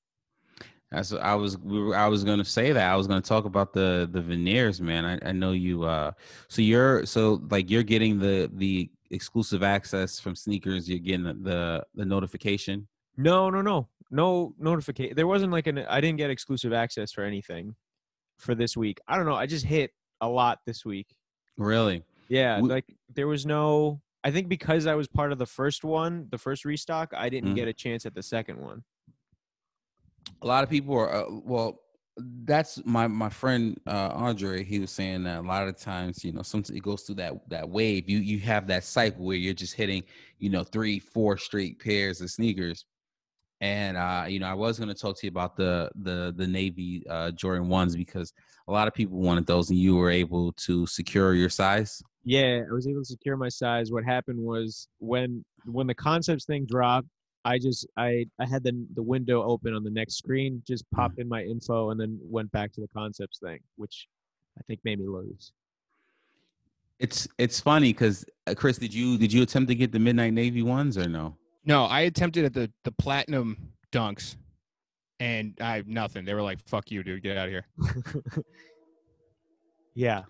A: That's I was. I was going to say that. I was going to talk about the the veneers, man. I, I know you. Uh, so you're so like you're getting the the exclusive access from sneakers. You're getting the the, notification.
D: No, no, no, no notification. There wasn't like an. I didn't get exclusive access for anything for this week. I don't know. I just hit a lot this week.
A: Really?
D: Yeah,
A: We-
D: like there was no. I think because I was part of the first one, the first restock, I didn't
A: Mhm.
D: get a chance at the second one.
A: A lot of people are uh, well that's my my friend uh andre he was saying that a lot of times you know sometimes it goes through that that wave. You you have that cycle where you're just hitting you know three four straight pairs of sneakers. And uh you know i was going to talk to you about the the the navy uh jordan ones because a lot of people wanted those and you were able to secure your size.
D: Yeah, I was able to secure my size. What happened was when when the concepts thing dropped, I just I I had the the window open on the next screen, just popped in my info, and then went back to the concepts thing, which I think made me lose.
A: it's it's funny because uh, chris did you did you attempt to get the midnight navy ones or no
C: No, I attempted at the the platinum dunks, and I nothing. They were like, "Fuck you, dude, get out of here."
D: yeah,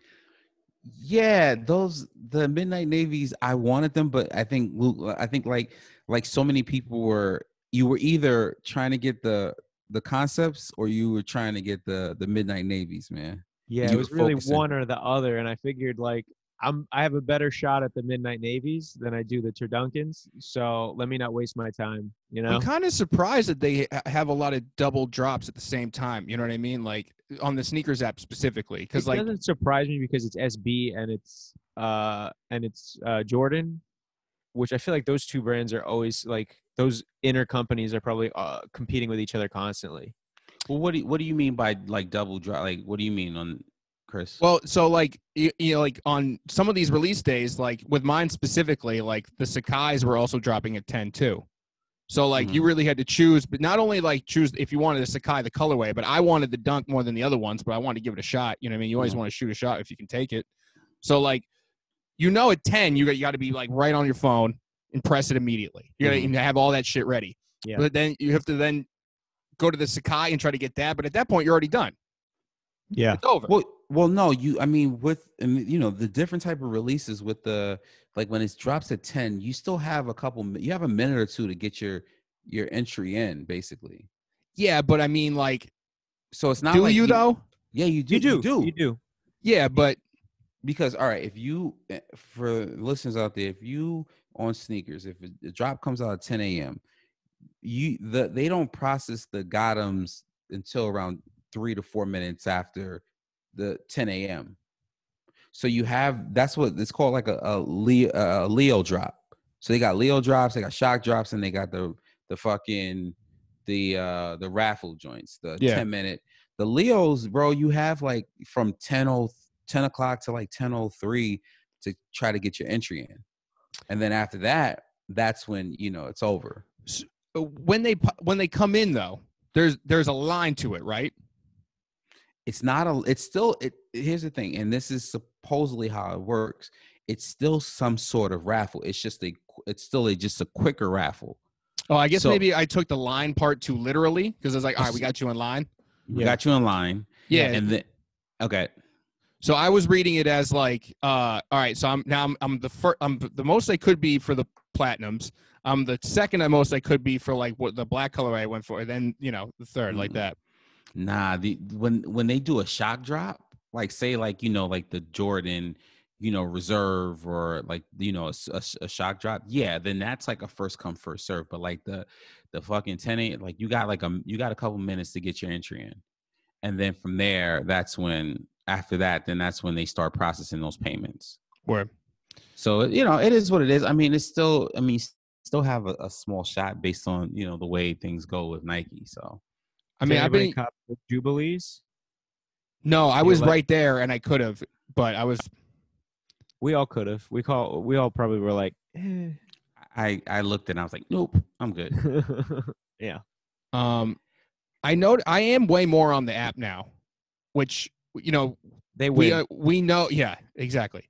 A: Yeah, those the midnight navies. I wanted them, but I think Luke. I think like like so many people were. You were either trying to get the the concepts or you were trying to get the the midnight navies, man.
D: yeah,
A: You
D: it was really
A: focusing.
D: one or the other, and I figured like I'm I have a better shot at the Midnight Navies than I do the Turdunkens, so let me not waste my time. You know,
C: I'm kind of surprised that they have a lot of double drops at the same time. You know what I mean? Like on the sneakers app specifically, because
D: it
C: like
D: doesn't surprise me because it's SB and it's uh and it's uh Jordan, which I feel like those two brands are always like those inner companies are probably uh, competing with each other constantly.
A: Well, what do you, what do you mean by like double drop? Like, what do you mean on Chris?
C: Well, so like you, you know, like on some of these release days, like with mine specifically, like the Sacai's were also dropping at ten too. So like you really had to choose, but not only like choose if you wanted a Sacai the colorway, but I wanted the dunk more than the other ones, but I wanted to give it a shot. You know what I mean? You always
A: Mhm.
C: want to shoot a shot if you can take it. So like, you know, at ten, you got you got to be like right on your phone and press it immediately. You got to
A: Mhm.
C: have all that shit ready.
D: Yeah.
C: But then you have to then go to the Sacai and try to get that. But at that point, you're already done.
D: Yeah.
C: It's over.
A: Well, well, no, you. I mean, with and you know the different type of releases with the like when it drops at ten, you still have a couple. You have a minute or two to get your your entry in, basically.
C: yeah, but I mean, like,
A: So it's not.
C: do
A: like
C: you though?
A: Yeah, you do.
D: You do.
A: You do.
D: You do.
C: Yeah, but
A: because all right, if you eh, for listeners out there, if you on sneakers, if the drop comes out at 10 a.m., you the they don't process the Got 'Ems until around three to four minutes after the 10 a.m. So you have that's what it's called like a, a Leo a Leo drop. So they got Leo drops, they got shock drops, and they got the the fucking the uh the raffle joints, the
C: Yeah.
A: 10 minute. The Leos, bro, you have like from 10 o- 10 o'clock to like 10.03 to try to get your entry in. And then after that, that's when you know it's over.
C: uh, when they when they come in though, there's there's a line to it, right?
A: It's not a it's still it here's the thing, and this is supposedly how it works. It's still some sort of raffle. It's just a it's still a just a quicker raffle.
C: Oh, I guess
A: So-
C: maybe I took the line part too literally because it's like, all right, we got you in line.
A: We
D: Yeah.
A: got you in line.
C: Yeah.
A: And then okay.
C: So I was reading it as like, uh, all right, so I'm now I'm, I'm the first, I'm the most I could be for the platinums. I'm the second at most I could be for like what the black color I went for. Then you know the third like
A: Mm.
C: that.
A: Nah, the when when they do a shock drop, like say like you know like the Jordan, you know reserve or like you know a shock drop, yeah, then that's like a first come first serve. But like the the fucking tenant, like you got like a you got a couple minutes to get your entry in, and then from there, that's when after that, then that's when they start processing those payments.
C: Where
A: So you know it is what it is. I mean, it's still I mean still have a, a small shot based on you know the way things go with Nike. So
C: I mean, I've been
D: cop the Jubilees.
C: no, I was right there and I could have, but I was
D: We all could have. We call. We all probably were like, eh.
A: I I looked and I was like, nope, I'm good.
D: yeah.
C: um, I know I am way more on the app now, which you know
D: They
C: we uh, we know yeah exactly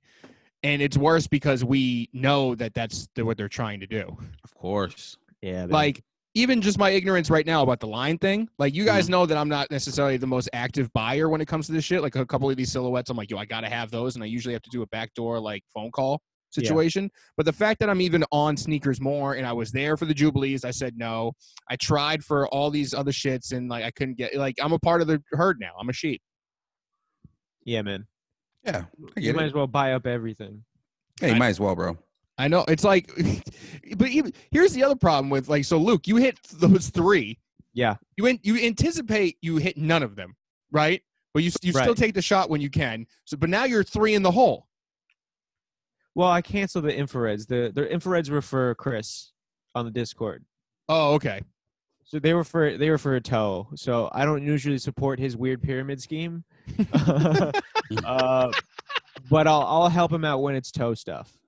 C: and it's worse because we know that that's the, what they're trying to do.
E: Of course.
D: Yeah. man.
C: Like even just my ignorance right now about the line thing. Like you guys mm. know that I'm not necessarily the most active buyer when it comes to this shit. Like a couple of these silhouettes, I'm like, yo, I gotta have those, and I usually have to do a backdoor like phone call
D: Yeah.
C: situation. But the fact that I'm even on sneakers more, and I was there for the jubilees, I said no. I tried for all these other shits, and like I couldn't get. Like I'm a part of the herd now. I'm a sheep.
D: yeah, man.
A: Yeah,
D: You
A: get
D: might
A: it.
D: as well buy up everything.
A: Hey, you might as well, bro.
C: I know it's like, but even here's the other problem with like so Luke, you hit those three.
D: Yeah.
C: You in, you anticipate you hit none of them, right? But you you still take the shot when you can. So, but now you're three in the hole.
D: Well, I canceled the infrareds. The the infrareds were for Chris on the Discord.
C: Oh, okay.
D: So they were for they were for a toe. So I don't usually support his weird pyramid scheme. uh, but I'll I'll help him out when it's toe stuff.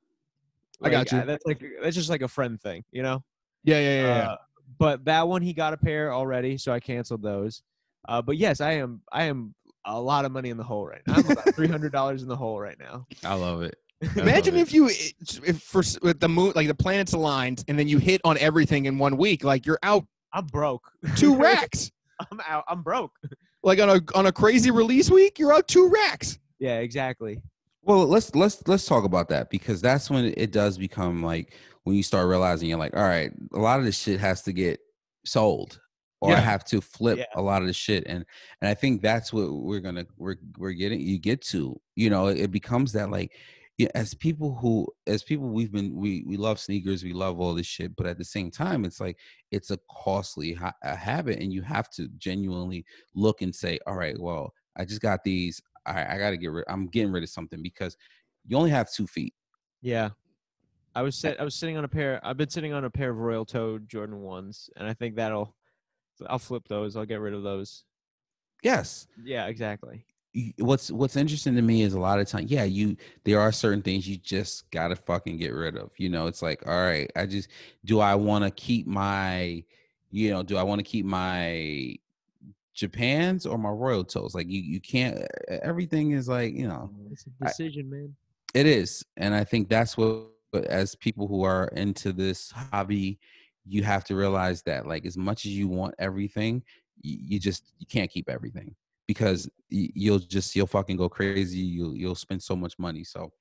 C: I got you.
D: uh, That's like that's just like a friend thing, you know.
C: Yeah, yeah, yeah. yeah.
D: Uh, but that one he got a pair already, so I canceled those. Uh, but yes, I am I am a lot of money in the hole right now. I'm about three hundred dollars in the hole right now.
E: I love it. I
C: Imagine
E: love
C: if you if for with the moon like the planets aligned and then you hit on everything in one week, like you're out
D: I'm broke.
C: two racks.
D: I'm out. I'm broke.
C: like on a on a crazy release week, you're out two racks.
D: Yeah, exactly.
A: Well, let's let's let's talk about that because that's when it does become like when you start realizing you're like, all right, a lot of this shit has to get sold, or I have to flip
D: Yeah.
A: a lot of the shit, and and I think that's what we're gonna we're we're getting you get to, you know, it becomes that like. Yeah, as people who, as people, we've been we we love sneakers, we love all this shit, but at the same time, it's like it's a costly ha- a habit, and you have to genuinely look and say, all right, well, I just got these, all right, I got to get rid. I'm getting rid of something because you only have two feet.
D: Yeah. I was sit, I was sitting on a pair. I've been sitting on a pair of Royal Toe Jordan ones, and I think that'll. I'll flip those. I'll get rid of those.
A: Yes.
D: Yeah, exactly.
A: What's What's interesting to me is a lot of time. Yeah, you there are certain things you just gotta fucking get rid of. You know, it's like, all right, I just do I want to keep my, you know, do I want to keep my Japan's or my Royal Toes? Like you, you can't. Everything is like, you know,
D: It's a decision, man.
A: It is, and I think that's what, as people who are into this hobby, you have to realize that, like, as much as you want everything, you, you just you can't keep everything because you'll just you'll fucking go crazy. You'll you'll spend so much money. So,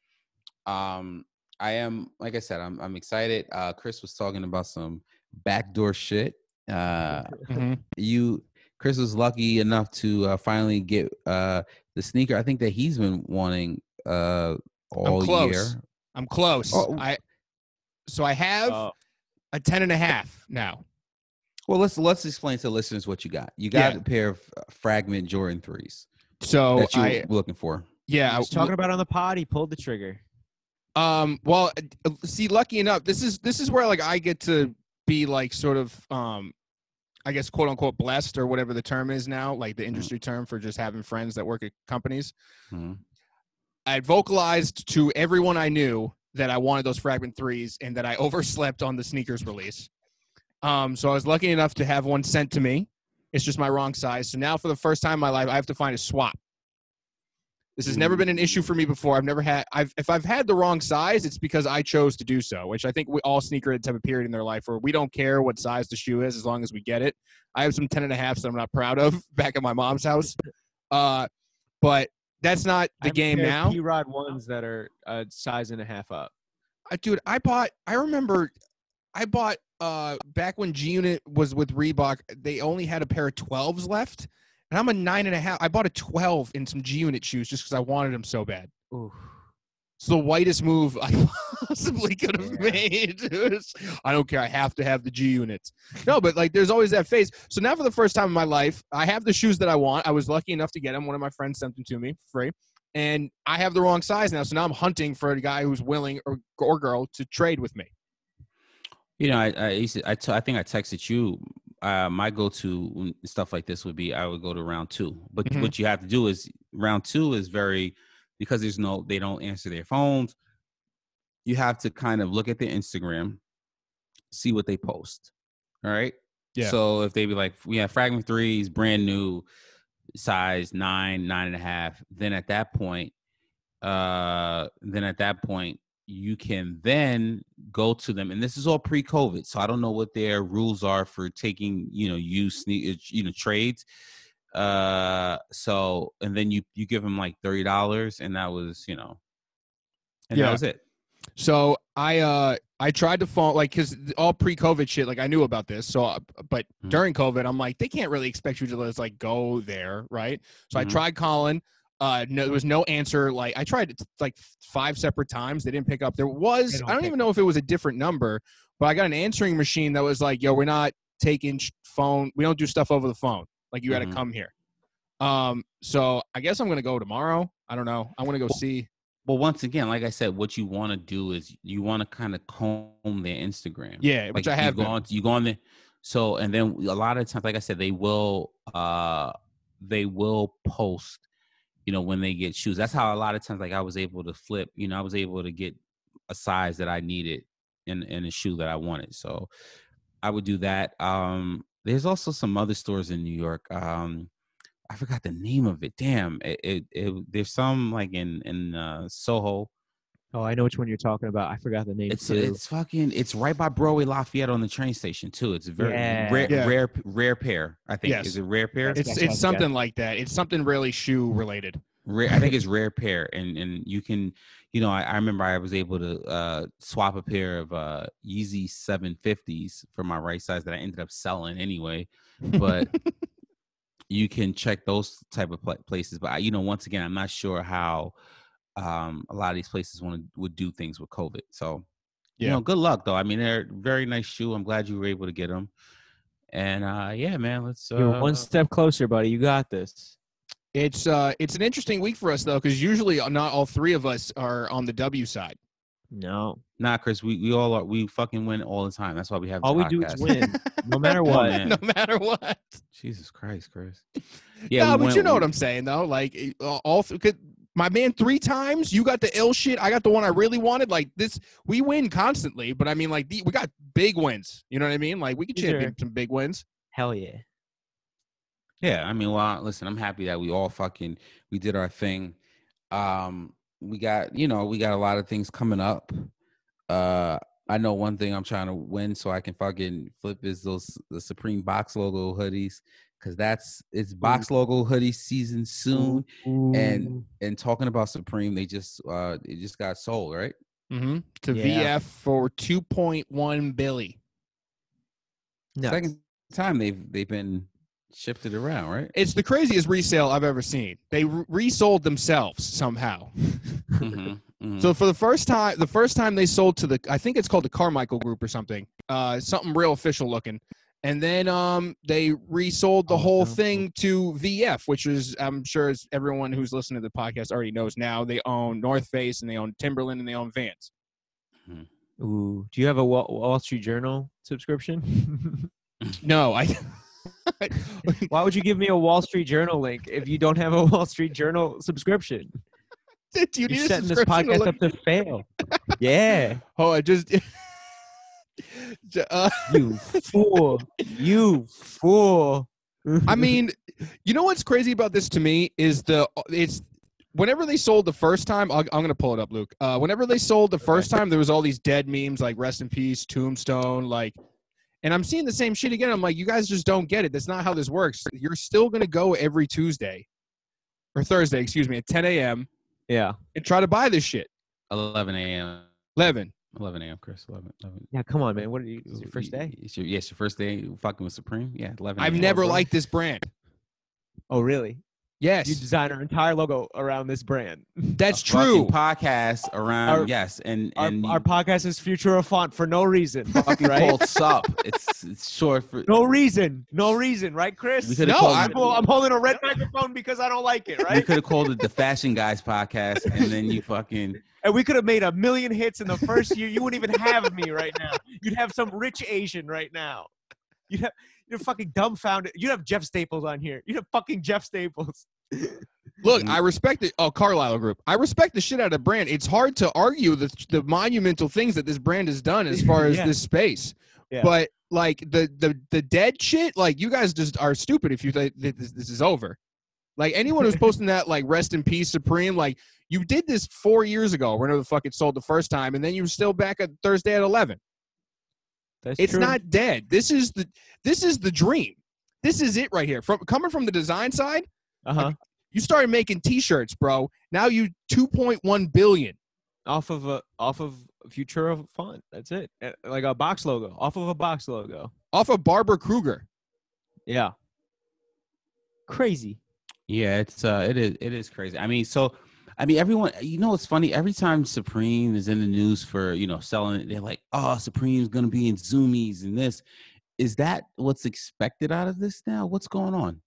A: um, I am like I said, I'm I'm excited. Uh, Chris was talking about some backdoor shit. Uh, you Chris was lucky enough to uh, finally get uh the sneaker. I think that he's been wanting uh all
C: close.
A: year.
C: I'm close.
A: Oh.
C: I so I have
D: Uh,
C: a ten and a half now.
A: Well, let's let's explain to listeners what you got. You got
C: Yeah.
A: a pair of uh, fragment Jordan threes
C: So
A: that you
C: I
A: were looking for.
C: yeah,
D: I was talking about on the pod. He pulled the trigger.
C: Um. Well, uh, see, lucky enough, this is this is where like I get to be like sort of um, I guess quote unquote blessed or whatever the term is now, like the industry term for just having friends that work at companies.
A: Mhm.
C: I vocalized to everyone I knew that I wanted those fragment threes and that I overslept on the sneakers release. Um, so I was lucky enough to have one sent to me. It's just my wrong size. So now, for the first time in my life, I have to find a swap. This has never been an issue for me before. I've never had. I've if I've had the wrong size, it's because I chose to do so. Which I think we all sneakerheads have a period in their life where we don't care what size the shoe is as long as we get it. I have some ten and a halfs that I'm not proud of back at my mom's house, uh, but that's not the
D: a
C: game now.
D: P Rod ones that are a size and a half up.
C: I, dude, I bought. I remember, I bought uh back when G Unit was with Reebok. They only had a pair of twelves left, and I'm a nine and a half. I bought a twelve in some G Unit shoes just because I wanted them so bad.
D: Ooh.
C: It's the whitest move I possibly could have
D: Yeah.
C: made. I don't care. I have to have the G units. No, but like, there's always that phase. So now, for the first time in my life, I have the shoes that I want. I was lucky enough to get them. One of my friends sent them to me for free, and I have the wrong size now. So now I'm hunting for a guy who's willing or or girl to trade with me.
E: You know, I I, to, I, t- I think I texted you. Uh, my go-to stuff like this would be I would go to Round Two, but
C: Mhm.
E: what you have to do is Round Two is very because there's no they don't answer their phones. You have to kind of look at their Instagram, see what they post. All right.
C: Yeah.
E: So if they be like, we have fragment threes, brand new, size nine, nine and a half, then at that point,
A: uh, then at that point you can then go to them, and this is all pre-COVID, so I don't know what their rules are for taking you know use you know trades. Uh, so and then you you give them like thirty dollars, and that was you know, and
C: Yeah.
A: that was it.
C: So I uh I tried to phone like because all pre-COVID shit like I knew about this. So uh, but
A: Mhm.
C: during COVID I'm like they can't really expect you to just like go there, right? So I
A: Mhm.
C: tried calling. Uh, no, there was no answer. Like I tried it like five separate times. They didn't pick up. There was
D: don't
C: I don't
D: pick
C: even know if it was a different number, but I got an answering machine that was like, "Yo, we're not taking phone. We don't do stuff over the phone. Like you got to come here." Um, so I guess I'm gonna go tomorrow. I don't know. I want to go see.
A: Well, once again, like I said, what you want to do is you want to kind of comb their Instagram.
C: Yeah, which I have.
A: You go on, you go on there. So, and then a lot of times, like I said, they will, uh, they will post, you know, when they get shoes. That's how a lot of times, like I was able to flip, you know, I was able to get a size that I needed in in a shoe that I wanted. So, I would do that. Um, there's also some other stores in New York. Um, I forgot the name of it. Damn, it, it, it there's some like in in uh, Soho.
D: Oh, I know which one you're talking about. I forgot the name
A: It's
D: too.
A: it's fucking it's right by Broadway Lafayette on the train station too. It's a very
D: Yeah.
A: rare
C: Yeah.
A: rare rare pair. I think
C: Yes.
A: is it rare pair?
C: It's
D: Yes,
C: it's something like that. It's something really shoe related.
A: Rare, I think it's rare pair, and and you can, you know, I, I remember I was able to uh, swap a pair of uh, Yeezy 750s for my right size that I ended up selling anyway. But you can check those type of places. But I, you know, once again, I'm not sure how um, a lot of these places want to would do things with COVID. So, you know, good luck though. I mean, they're very nice shoe. I'm glad you were able to get them. And uh, yeah, man, let's. Uh,
D: You're one step closer, buddy. You got this.
C: It's uh it's an interesting week for us though because usually not all three of us are on the W side.
D: No.
A: Nah, Chris, we, we all are, we fucking win all the time. That's why we have.
D: All we
A: this
D: do is win, no matter what.
A: man.
C: no matter what.
A: Jesus Christ, Chris.
C: Yeah,
A: we
C: but
A: went-
C: you know what I'm saying though. Like uh, all th- could, my man three times. You got the ill shit. I got the one I really wanted. Like this, we win constantly. But I mean, like the, we got big wins. You know what I mean? Like we can
D: These
C: champion some big wins.
D: Hell yeah.
A: Yeah, I mean, well, listen, I'm happy that we all fucking we did our thing. Um, we got you know we got a lot of things coming up. Uh, I know one thing I'm trying to win so I can fucking flip is those the Supreme box logo hoodies because that's it's box logo hoodie season soon. And and talking about Supreme, they just uh it just got sold right.
C: Mm-hmm. To
D: Yeah.
C: VF for two point one billy.
D: Nuts.
A: Second time they've they've been shifted around right.
C: It's the craziest resale I've ever seen. They re- resold themselves somehow.
A: Mhm, mhm.
C: So for the first time, the first time they sold to the, I think it's called the Carmichael Group or something, uh, something real official looking, and then um, they resold the
D: Oh,
C: whole thing to VF, which is I'm sure as everyone who's listening to the podcast already knows now. They own North Face and they own Timberland and they own Vans.
D: Ooh. Do you have a Wall, Wall Street Journal subscription?
C: No, I.
D: Why would you give me a Wall Street Journal link if you don't have a Wall Street Journal subscription?
C: Do you
D: You're
C: need a
D: setting this
C: subscription to
D: podcast
C: look-
D: up to fail. yeah.
C: Oh, I just. uh,
D: You fool. You fool.
C: I mean, you know what's crazy about this to me is the it's whenever they sold the first time. I'll, I'm gonna pull it up, Luke. Uh, whenever they sold the first time, there was all these dead memes like "Rest in Peace," "Tombstone," like. And I'm seeing the same shit again. I'm like, you guys just don't get it. That's not how this works. You're still gonna go every Tuesday or Thursday, excuse me, at 10 a.m.
D: yeah.
C: and try to buy this shit.
A: 11 a.m.
C: 11.
A: 11 a.m. Chris. 11. 11.
D: Yeah, come on, man. What are you, is your first day?
A: It's your, yes, your first day fucking with Supreme. Yeah, 11.
C: I've never
A: bro.
C: liked this brand.
D: Oh, really?
C: Yes,
D: You design our entire logo around this brand.
C: that's
A: A
C: true.
A: Podcast around
D: Our-
A: yes, and
D: Our,
A: and
D: our podcast is Futura font for no reason,
A: fucking
D: right?
A: called Sup. It's it's short for.
D: No reason. No reason, right, Chris?
C: No, I'm-
A: it-
D: I'm holding a red microphone because I don't like it,
A: We
D: right?
A: could have called it the Fashion Guys podcast, and then you fucking
D: and we could have made a million hits in the first year. You wouldn't even have me right now. You'd have some rich Asian right now. You'd have you're fucking dumbfounded. You'd have Jeff Staples on here. You'd have fucking Jeff Staples.
C: Look, I respect it. Oh, Carlyle Group. I respect the shit out of the brand. It's hard to argue the the monumental things that this brand has done as far as
D: Yeah.
C: this space.
D: Yeah.
C: But like the the the dead shit, like you guys just are stupid if you think this, this is over. Like anyone who's posting that, like rest in peace, Supreme. Like you did this four years ago, whenever the fuck it sold the first time, and then you were still back at Thursday at eleven.
D: That's
C: It's
D: true.
C: not dead. This is the this is the dream. This is it right here. From coming from the design side,
D: uh-huh.
C: you started making T-shirts, bro. Now you two point one billion.
D: off of a off of Futura font. That's it. Uh, Like a box logo. Off of a box logo.
C: off of Barbara Kruger.
D: Yeah. Crazy.
A: Yeah, it's uh, it is it is crazy. I mean, so I mean, everyone, you know, it's funny. Every time Supreme is in the news for you know selling it, they're like, "Oh, Supreme's gonna be in Zumiez and this." Is that what's expected out of this now? What's going on?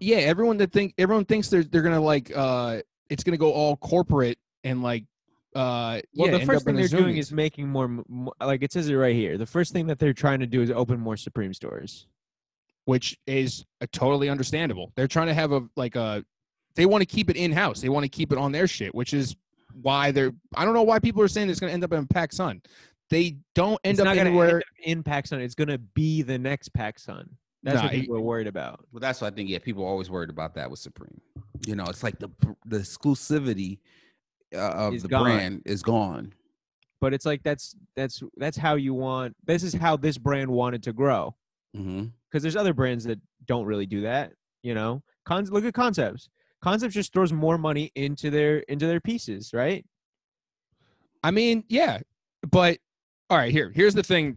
C: Yeah, everyone that think everyone thinks they're they're gonna like uh it's gonna go all corporate and like uh
D: Well,
C: yeah,
D: the first thing they're doing is making more, m- mo- like it says it right here. The first thing that they're trying to do is open more Supreme stores.
C: Which is uh totally understandable. They're trying to have a like a they want to keep it in house. They want to keep it on their shit, which is why they're I don't know why people are saying it's gonna end up in PacSun. They don't end
D: it's
C: up
D: not
C: anywhere.
D: end up in PacSun. It's gonna be the next PacSun. That's
C: Nah,
D: what
C: it-
D: people are worried about.
A: Well, that's what I think. Yeah, people are always worried about that with Supreme. You know, it's like the the exclusivity uh, of the
D: gone.
A: brand is gone.
D: But it's like that's that's that's how you want. This is how this brand wanted to grow.
A: Mm-hmm.
D: Because there's other brands that don't really do that. You know, Con- look at Concepts. Concepts just throws more money into their into their pieces, right?
C: I mean, yeah, but all right, here here's the thing.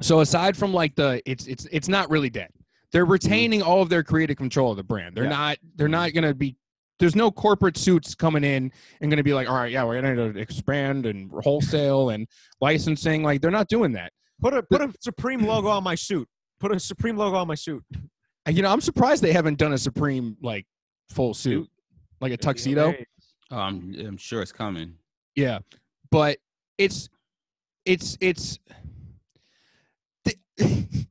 C: So aside from like the it's it's it's not really dead. They're mm-hmm. retaining all of their creative control of the brand. They're
D: Yeah.
C: not they're mm-hmm. not gonna be there's no corporate suits coming in and gonna be like, all right, yeah, we're gonna expand and wholesale and licensing. Like they're not doing that.
D: Put a put a Supreme logo on my suit. Put a Supreme logo on my suit.
C: You know, I'm surprised they haven't done a Supreme like full suit, like a tuxedo.
A: Oh, I'm I'm sure it's coming.
C: Yeah, but it's it's it's. th-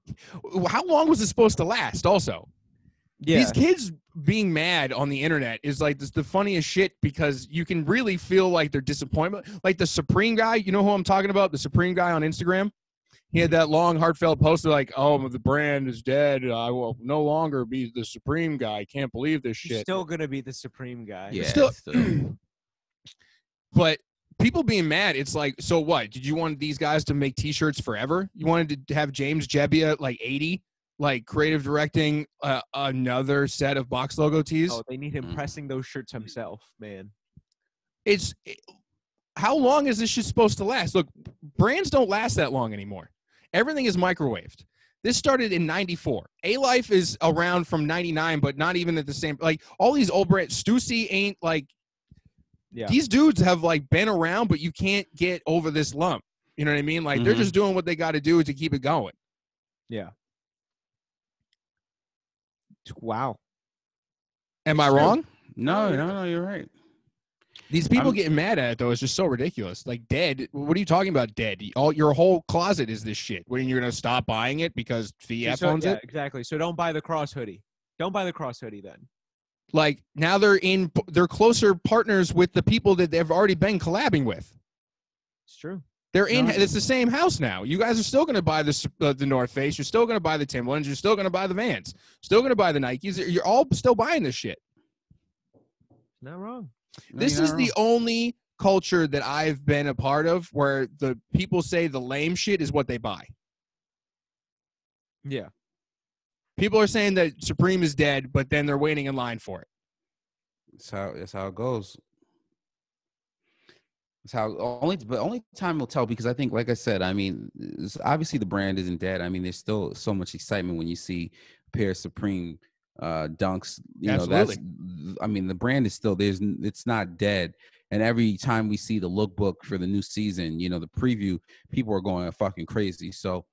C: How long was it supposed to last? Also,
D: Yeah,
C: these kids being mad on the internet is like this, the funniest shit because you can really feel like their disappointment. Like the Supreme guy, you know who I'm talking about? The Supreme guy on Instagram. He had that long, heartfelt post like, "Oh, the brand is dead. I will no longer be the Supreme guy. Can't believe this
D: He's
C: shit."
D: still gonna be the Supreme guy.
A: Yeah,
C: Still-
A: still.
C: but people being mad, it's like, so what? Did you want these guys to make T-shirts forever? You wanted to have James Jebbia like eighty, like creative directing uh, another set of box logo tees?
D: Oh, they need him
A: Mm.
D: pressing those shirts himself, man.
C: It's how long is this shit supposed to last? Look, brands don't last that long anymore. Everything is microwaved. This started in 94. Alife is around from 99, but not even at the same like all these old brands. Stussy ain't like
D: Yeah.
C: these dudes have like been around, but you can't get over this lump. You know what I mean? Like they're
A: Mhm.
C: just doing what they got to do to keep it going.
D: Yeah. Wow.
C: Am I wrong?
A: No, no, no, you're right.
C: These people
A: I'm-
C: getting mad at it though is just so ridiculous. Like dead. What are you talking about? Dead. All your whole closet is this shit. When you're gonna stop buying it because VF
D: so,
C: owns
D: yeah,
C: it?
D: exactly. So don't buy the cross hoodie. Don't buy the cross hoodie then.
C: Like now they're in. They're closer partners with the people that they've already been collabing with.
D: It's true.
C: They're in.
D: No.
C: It's the same house now. You guys are still going to buy the uh, the North Face. You're still going to buy the Timberlands. You're still going to buy the Vans. Still going to buy the Nikes. You're all still buying this shit.
D: Not wrong.
A: No,
C: this is the only culture that I've been a part of where the people say the lame shit is what they buy.
D: Yeah.
C: People are saying that Supreme is dead, but then they're waiting in line for it.
A: That's how that's how it goes. That's how only but only time will tell because I think, like I said, I mean, obviously the brand isn't dead. I mean, there's still so much excitement when you see a pair of Supreme uh dunks. You know, that's I mean, the brand is still there's it's not dead. And every time we see the lookbook for the new season, you know, the preview, people are going fucking crazy. So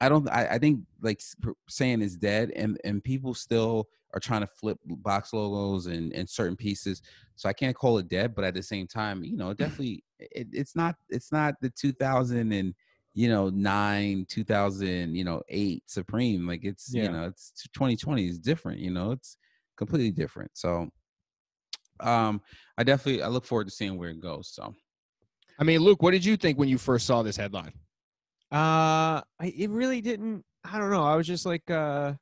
A: I don't I, I think like saying is dead and and people still are trying to flip box logos and and certain pieces. So I can't call it dead, but at the same time, you know, definitely it, it's not it's not the 2000 and you know nine 2000 you know eight Supreme like it's
D: Yeah.
A: you know it's 2020 is different. You know, it's completely different. So um I definitely I look forward to seeing where it goes. So
C: I mean, Luke, what did you think when you first saw this headline?
D: Uh, I, it really didn't. I don't know. I was just like, uh,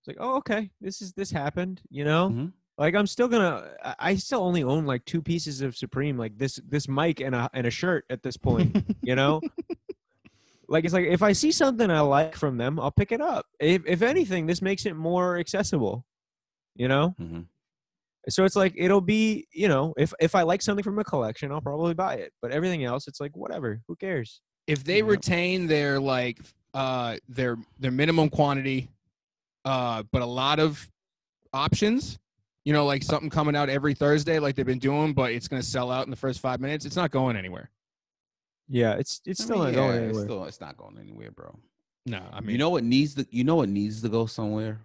D: It's like, oh, okay, this is this happened, you know.
F: Mhm.
D: Like I'm still gonna, I- I still only own like two pieces of Supreme, like this this mic and a and a shirt at this point, you know. Like it's like if I see something I like from them, I'll pick it up. If if anything, this makes it more accessible, you know.
F: Mhm.
D: So it's like it'll be, you know, if if I like something from a collection, I'll probably buy it. But everything else, it's like whatever. Who cares?
C: if they
D: Yep.
C: retain their like uh their their minimum quantity uh but a lot of options you know like something coming out every thursday like they've been doing but it's going to sell out in the first five minutes it's not going anywhere
D: Yeah, it's it's
F: I
D: still
F: mean,
D: not going anywhere.
F: It's, still, it's not going anywhere, bro.
C: no i mean
F: you know what needs to you know what needs to go somewhere?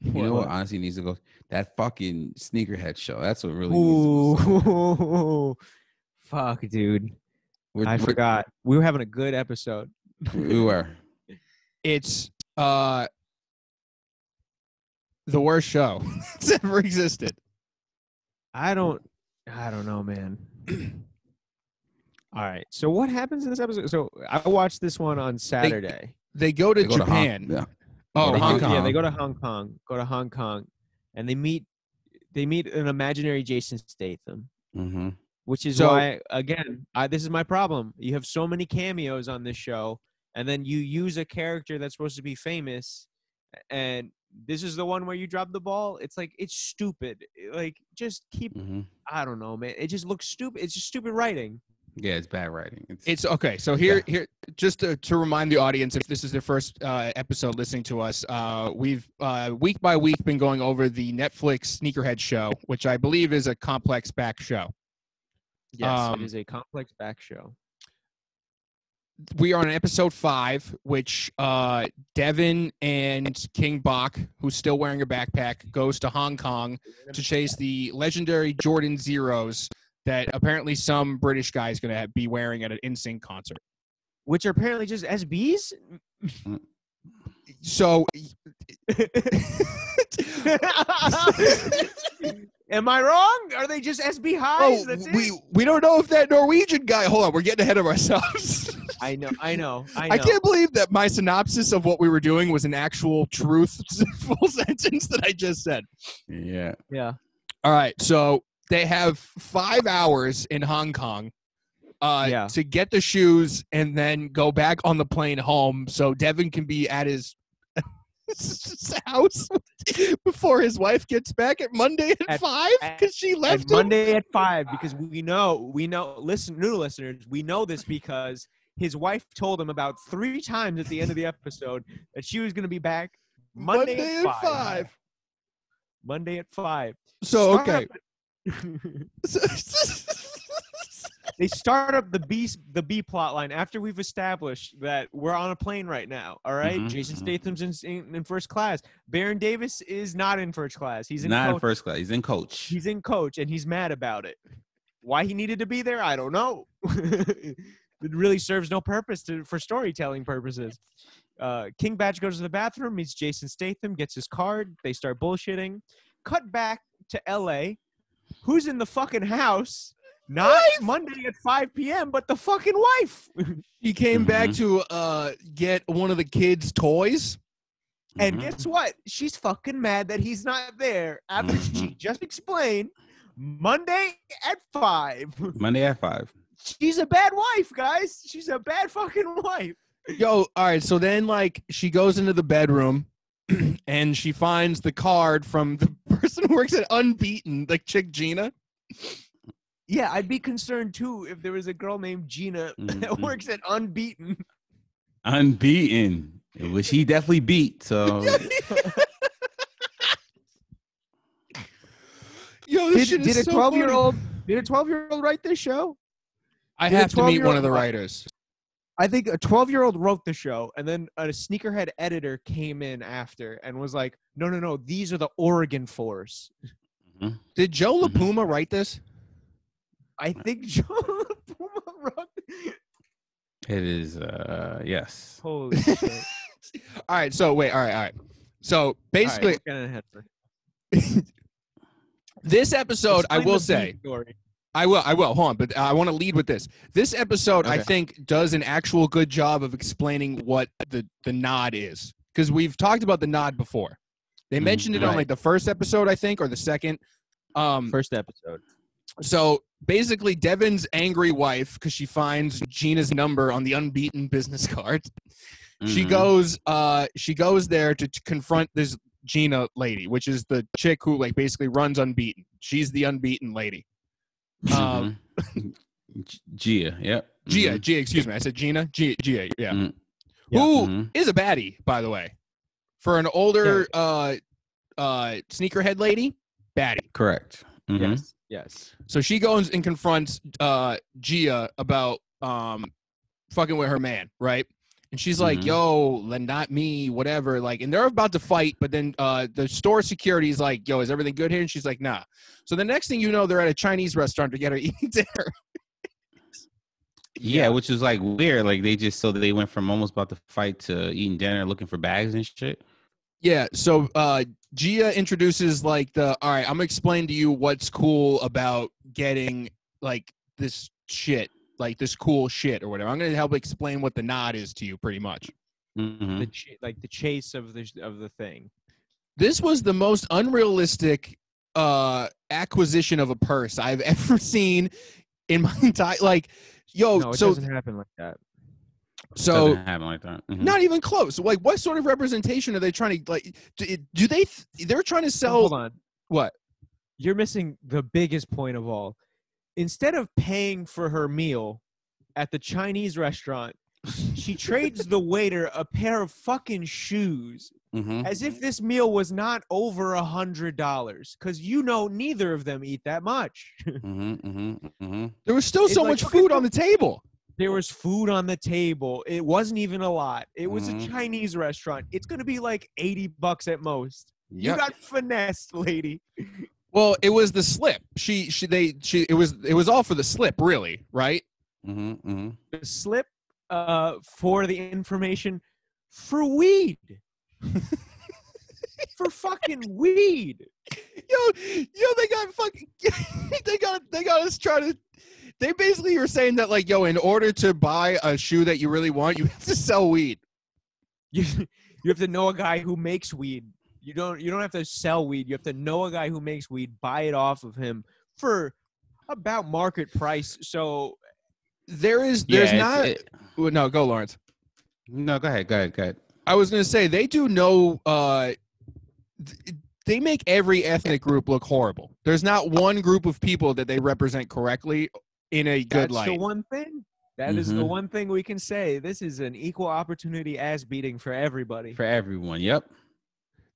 F: You
C: What-
F: know what
C: what?
F: honestly needs to go? That fucking sneakerhead show. That's what really needs to go.
D: Ooh, fuck, dude.
F: We're-
D: I
F: we're-
D: forgot. We were having a good episode.
F: We were.
C: it's uh the worst show that's ever existed
D: I don't. I don't know, man. All right. So what happens in this episode? So I watched this one on Saturday.
C: they go to
F: They go to Hong-
C: japan
F: yeah.
C: oh
F: They
D: They
C: hong
D: go-
C: kong
D: Yeah, they go to Hong Kong. Go to Hong Kong, and they meet. They meet an imaginary Jason Statham,
F: Mm-hmm.
D: which is
C: So-
D: why, again, I, this is my problem. You have so many cameos on this show, and then you use a character that's supposed to be famous, and this is the one where you drop the ball. It's like it's stupid. Like just keep.
F: Mm-hmm.
D: I don't know, man. It just looks stupid. It's just stupid writing.
F: Yeah, it's bad writing. It's,
C: It's okay. So here, here, just to, to remind the audience, if this is their first uh, episode listening to us, uh, we've uh, week by week been going over the Netflix Sneakerhead show, which I believe is a complex back show.
D: Yes,
C: Um,
D: it is a complex back show.
C: We are on episode five, which uh, Devin and King Bach, who's still wearing a backpack, goes to Hong Kong to chase the legendary Jordan Zeros that apparently some British guy is going to be wearing at an NSYNC concert.
D: Which are apparently just SBs.
C: So
D: Am I wrong? Are they just SB highs?
C: Oh,
D: That's
C: we
D: it.
C: we don't know if that Norwegian guy. Hold on, we're getting ahead of ourselves.
D: I know. I know. I know.
C: I can't believe that my synopsis of what we were doing was an actual truth full sentence that I just said.
F: yeah.
D: Yeah.
C: All right, so they have five hours in Hong Kong uh,
D: Yeah.
C: to get the shoes and then go back on the plane home, so Devin can be at his house before his wife gets back at Monday at,
D: At-
C: five because she left him.
D: Monday at five because we know we know. Listen, new listeners, we know this because his wife told him about three times at the end of the episode that she was going to be back Monday,
C: Monday
D: at
C: at
D: five.
C: five.
D: Monday at five.
C: So
D: Start
C: okay.
D: They start up the B the B plot line after we've established that we're on a plane right now. All right?
F: Mhm,
D: Jason
F: mhm.
D: Statham's in, in, in first class. Baron Davis is not in first class. He's in
F: Not in
D: coach.
F: first class. He's in coach.
D: He's in coach, and he's mad about it. Why he needed to be there, I don't know. it really serves no purpose to, for storytelling purposes. Uh, King Bach goes to the bathroom, meets Jason Statham, gets his card. They start bullshitting. Cut back to L.A. Who's in the fucking house? Not Monday at 5 p.m., but the fucking wife.
C: He came back
F: Mhm.
C: to uh get one of the kids' toys.
D: And
F: Mhm.
D: guess what? She's fucking mad that he's not there after she
F: Mhm.
D: just explained Monday at 5.
F: Monday at five.
D: She's a bad wife, guys. She's a bad fucking wife.
C: Yo, all right. So then, like, she goes into the bedroom and she finds the card from the person who works at Unbeaten, like chick Gina.
D: Yeah, I'd be concerned too if there was a girl named Gina that
F: Mhm.
D: works at Unbeaten.
F: Unbeaten. Which he definitely beat. So
C: Yo, this
D: Did,
C: shit is
D: did a 12 year
C: funny.
D: old did a 12 year old write this show?
C: I
D: did
C: have to meet one of the writers.
D: I think a 12 year old wrote the show, and then a sneakerhead editor came in after and was like, no, no, no, these are the Oregon Fours.
C: Did Joe
F: Mhm.
C: LaPuma write this?
D: I think Joe Puma wrote.
F: it is uh yes.
D: Holy shit.
C: All right. So wait. All right. All right. So basically,
D: All right, we're getting ahead of it.
C: this episode, I will say,
D: story.
C: I will. I will. Hold on, but I want to lead with this. This episode, I think, does an actual good job of explaining what the the nod is, because we've talked about the nod before. They
A: Mhm,
C: mentioned it on like the first episode, I think, or the second. Um,
D: First episode.
C: so basically, Devin's angry wife because she finds Gina's number on the unbeaten business card. She
A: Mhm.
C: goes, uh, she goes there to, to confront this Gina lady, which is the chick who like basically runs unbeaten. She's the unbeaten lady. Um,
A: Mhm. G- Gia, yep.
C: Gia,
A: Mhm.
C: Gia, excuse me, I said Gina, Gia, Gia, yeah.
A: Mhm.
C: Who
A: Mhm.
C: is a baddie, by the way, for an older uh, uh, sneakerhead lady, baddie.
A: Correct. Mhm.
D: Yes. Yes.
C: So she goes and confronts uh, Gia about um, fucking with her man, right? And she's like,
A: Mhm.
C: "Yo, not me, whatever." Like, and they're about to fight, but then uh, the store security is like, "Yo, is everything good here?" And she's like, "Nah." So the next thing you know, they're at a Chinese restaurant to get her eat dinner.
A: Yeah, which is like weird. Like they just so they went from almost about to fight to eating dinner, looking for bags and shit.
C: Yeah, so uh Gia introduces like the all right, I'm gonna explain to you what's cool about getting like this shit, like this cool shit or whatever. I'm gonna help explain what the nod is to you pretty much.
A: Mhm.
D: The ch- like the chase of the of the thing.
C: This was the most unrealistic uh acquisition of a purse I've ever seen in my entire like yo,
D: no, it
C: so
D: doesn't happen like that.
C: so
A: like that. Mhm.
C: not even close. Like what sort of representation are they trying to like do, do they th- they're trying to sell
D: hold on.
C: what?
D: You're missing the biggest point of all. Instead of paying for her meal at the Chinese restaurant, she trades the waiter a pair of fucking shoes
A: Mhm.
D: as if this meal was not over a hundred dollars. Cause you know neither of them eat that much.
A: Mhm. Mhm. Mhm.
C: There was still
D: It's
C: so
D: like,
C: much food on the table.
D: there was food on the table. It wasn't even a lot. It was a Chinese restaurant. It's gonna be like 80 bucks at most. You got finessed, lady.
C: Well, it was the slip. She she they she it was it was all for the slip, really, right?
A: Mhm. Mhm.
D: The slip uh for the information for weed. for fucking weed.
C: Yo, yo, they got fucking they got they got us trying to they basically were saying that like, yo, in order to buy a shoe that you really want, you have to sell weed.
D: You you have to know a guy who makes weed. You don't you don't have to sell weed. You have to know a guy who makes weed, buy it off of him for about market price. So
C: There is there's
A: Yeah,
C: not
A: it-
C: no, go Lawrence.
A: no, go ahead. Go ahead. Go ahead.
C: I was gonna say they do know uh they make every ethnic group look horrible. There's not one group of people that they represent correctly in a good
D: that's
C: light.
D: the one thing. That is the
A: Mhm.
D: one thing we can say. This is an equal opportunity ass beating for everybody.
A: For everyone. Yep.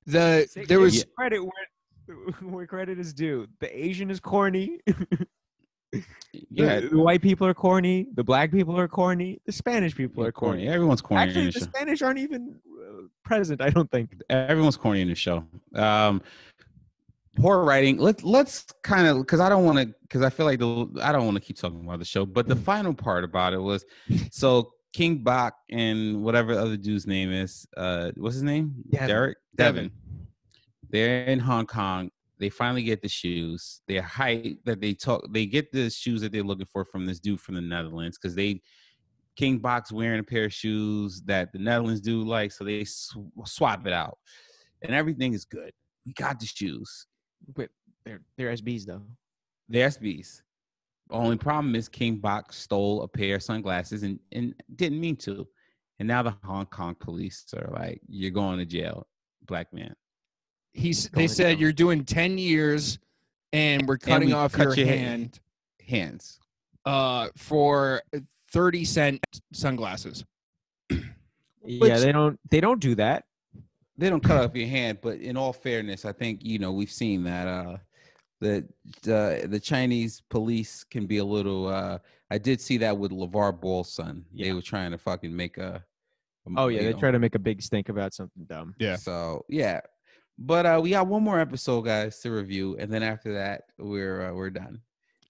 C: the there
D: give
C: was
D: credit where, where credit is due. The Asian is corny.
A: Yeah.
D: the, the white people are corny. The black people are corny. The Spanish people are corny.
A: Everyone's corny.
D: Actually,
A: the
D: the. Spanish aren't even uh, present. I don't think.
A: everyone's corny in the show. Um, poor writing. Let's let's kind of because I don't want to because I feel like the I don't want to keep talking about the show. But the final part about it was so King Bach and whatever the other dude's name is. Uh, what's his name?
D: Devin.
A: Derek
C: Devin.
A: Devin. They're in Hong Kong. They finally get the shoes. They're hype that they talk. They get the shoes that they're looking for from this dude from the Netherlands because they King Bach's wearing a pair of shoes that the Netherlands do like, so they sw- swap it out, and everything is good. We got the shoes.
D: But they're they're SBs though.
A: The SBs. Only problem is King Bach's stole a pair of sunglasses and, and didn't mean to. And now the Hong Kong police are like, "You're going to jail, black man."
C: He's they said
D: down.
C: you're doing 10 years and we're cutting
A: we
C: off
A: cut
C: your
A: your
C: hand
A: Hands.
C: uh for 30 cent sunglasses.
D: yeah, they don't they don't do that.
A: they don't cut off your hand, but in all fairness, I think you know we've seen that uh the the the Chinese police can be a little uh I did see that with LaVar Ball's son. They
D: Yeah.
A: were trying to fucking make a
D: Oh yeah, they
A: know,
D: try to make a big stink about something dumb.
C: Yeah.
A: So yeah. But uh we got one more episode guys to review and then after that we're uh, we're done.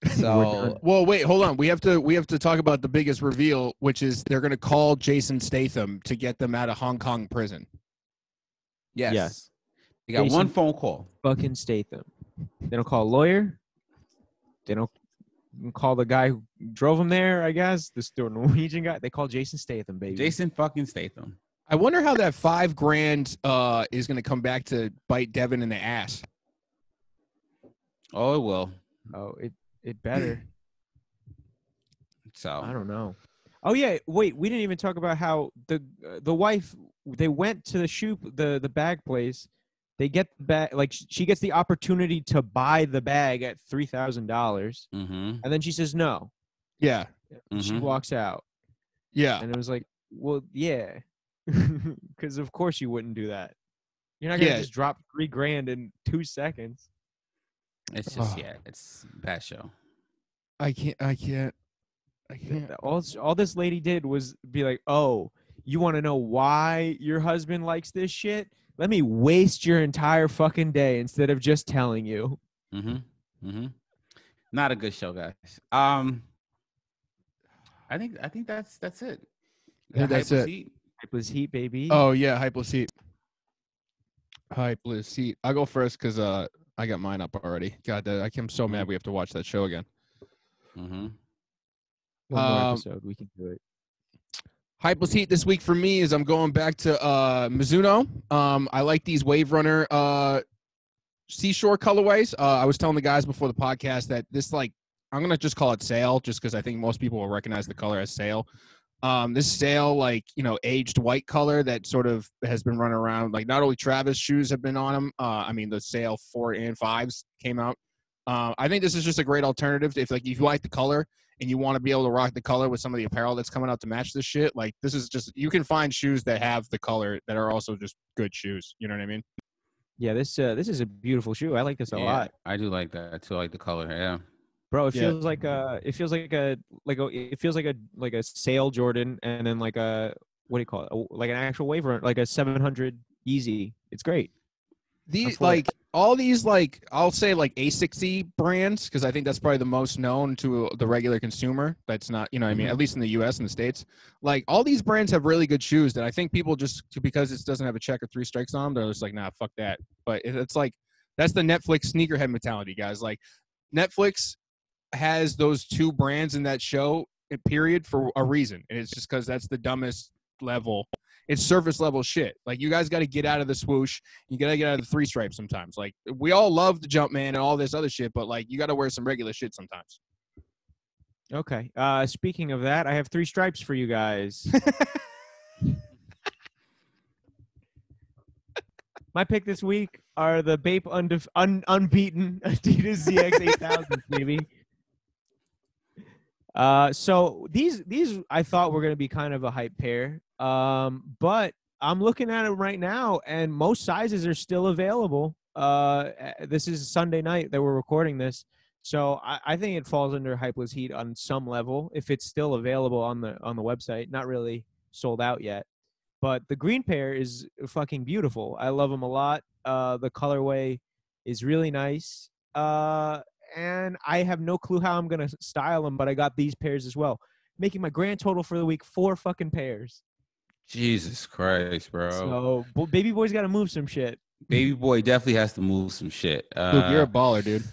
A: So.
C: Well, wait, hold on. We have to we have to talk about the biggest reveal, which is they're going to call Jason Statham to get them out of Hong Kong prison.
A: yes.
D: Yes.
A: You got
D: Jason-
A: one phone call.
D: Fucking Statham. They don't call a lawyer. They don't call the guy who drove him there. I guess this the Norwegian guy. They call Jason Statham, baby.
A: Jason fucking Statham.
C: I wonder how that five grand uh, is going to come back to bite Devin in the ass.
A: Oh, it will.
D: Oh, it it better.
A: So
D: I don't know. Oh yeah, wait. We didn't even talk about how the uh, the wife they went to the shoe the the bag place. They get the bag like she gets the opportunity to buy the bag at three thousand dollars,
A: Mm-hmm.
D: and then she says no.
C: Yeah,
D: She
A: Mhm.
D: walks out,
C: yeah.
D: and it was like, well, yeah, because of course you wouldn't do that. You're not gonna
C: Yeah.
D: just drop three grand in two seconds.
A: It's just
C: Oh.
A: yeah, it's bad show.
C: I can't. I can't. I can't.
D: All all this lady did was be like, "Oh, you want to know why your husband likes this shit? Let me waste your entire fucking day instead of just telling you."
A: Mm-hmm. Mm-hmm. Not a good show, guys. Um, I think I think that's that's it.
C: I think that's it.
A: Heat.
D: It was heat, baby.
C: Oh yeah, hypeless heat. Hypeless heat. I'll go first because uh, I got mine up already. God, I'm so mad we have to watch that show again.
A: Mm-hmm.
D: One more
C: um,
D: episode, we can do it.
C: Hypeless heat this week for me is I'm going back to uh, Mizuno. Um, I like these Wave Runner uh, seashore colorways. Uh, I was telling the guys before the podcast that this like I'm gonna just call it sail, just because I think most people will recognize the color as sail. Um, this sail, like you know, aged white color that sort of has been running around. Like not only Travis shoes have been on them. Uh, I mean, the sale four and fives came out. Uh, I think this is just a great alternative. If like if you like the color and you want to be able to rock the color with some of the apparel that's coming out to match this shit, like this is just you can find shoes that have the color that are also just good shoes. You know what I mean?
D: Yeah, this uh, this is a beautiful shoe. I like this a
A: yeah,
D: lot,
A: I do like that too. I like the color. Yeah.
D: Bro. It
C: Yeah.
D: feels like a, it feels like a, like a, it feels like a, like a sail Jordan, and then like a, what do you call it? A- like an actual wave run, like a 700 Yeezy. It's great.
C: These like all these like I'll say like A60 brands because I think that's probably the most known to the regular consumer. That's not you know what I mean
D: Mm-hmm.
C: at least in the U.S. and the states. Like all these brands have really good shoes that I think people just because it doesn't have a check or three strikes on them, they're just like nah fuck that. But it's like that's the Netflix sneakerhead mentality, guys. Like Netflix has those two brands in that show eh, period for a reason, and it's just because that's the dumbest level. It's surface level shit. Like you guys got to get out of the swoosh. You gotta get out of the three stripes sometimes. Like we all love the Jumpman and all this other shit, but like you gotta wear some regular shit sometimes.
D: Okay. Uh, speaking of that, I have three stripes for you guys. My pick this week are the Bape un- unbeaten Adidas ZX 8000, baby. Uh, so these these I thought were gonna be kind of a hype pair, um, but I'm looking at them right now, and most sizes are still available. Uh, this is Sunday night that we're recording this, so I, I think it falls under Hypeless Heat on some level if it's still available on the on the website. Not really sold out yet, but the green pair is fucking beautiful. I love them a lot. Uh, the colorway is really nice. Uh, and I have no clue how I'm gonna style them, but I got these pairs as well, making my grand total for the week four fucking pairs.
A: Jesus Christ, bro.
D: So bo- baby boy's got to move some shit.
A: Baby boy definitely has to move some shit. Uh,
C: Luke, you're a baller, dude.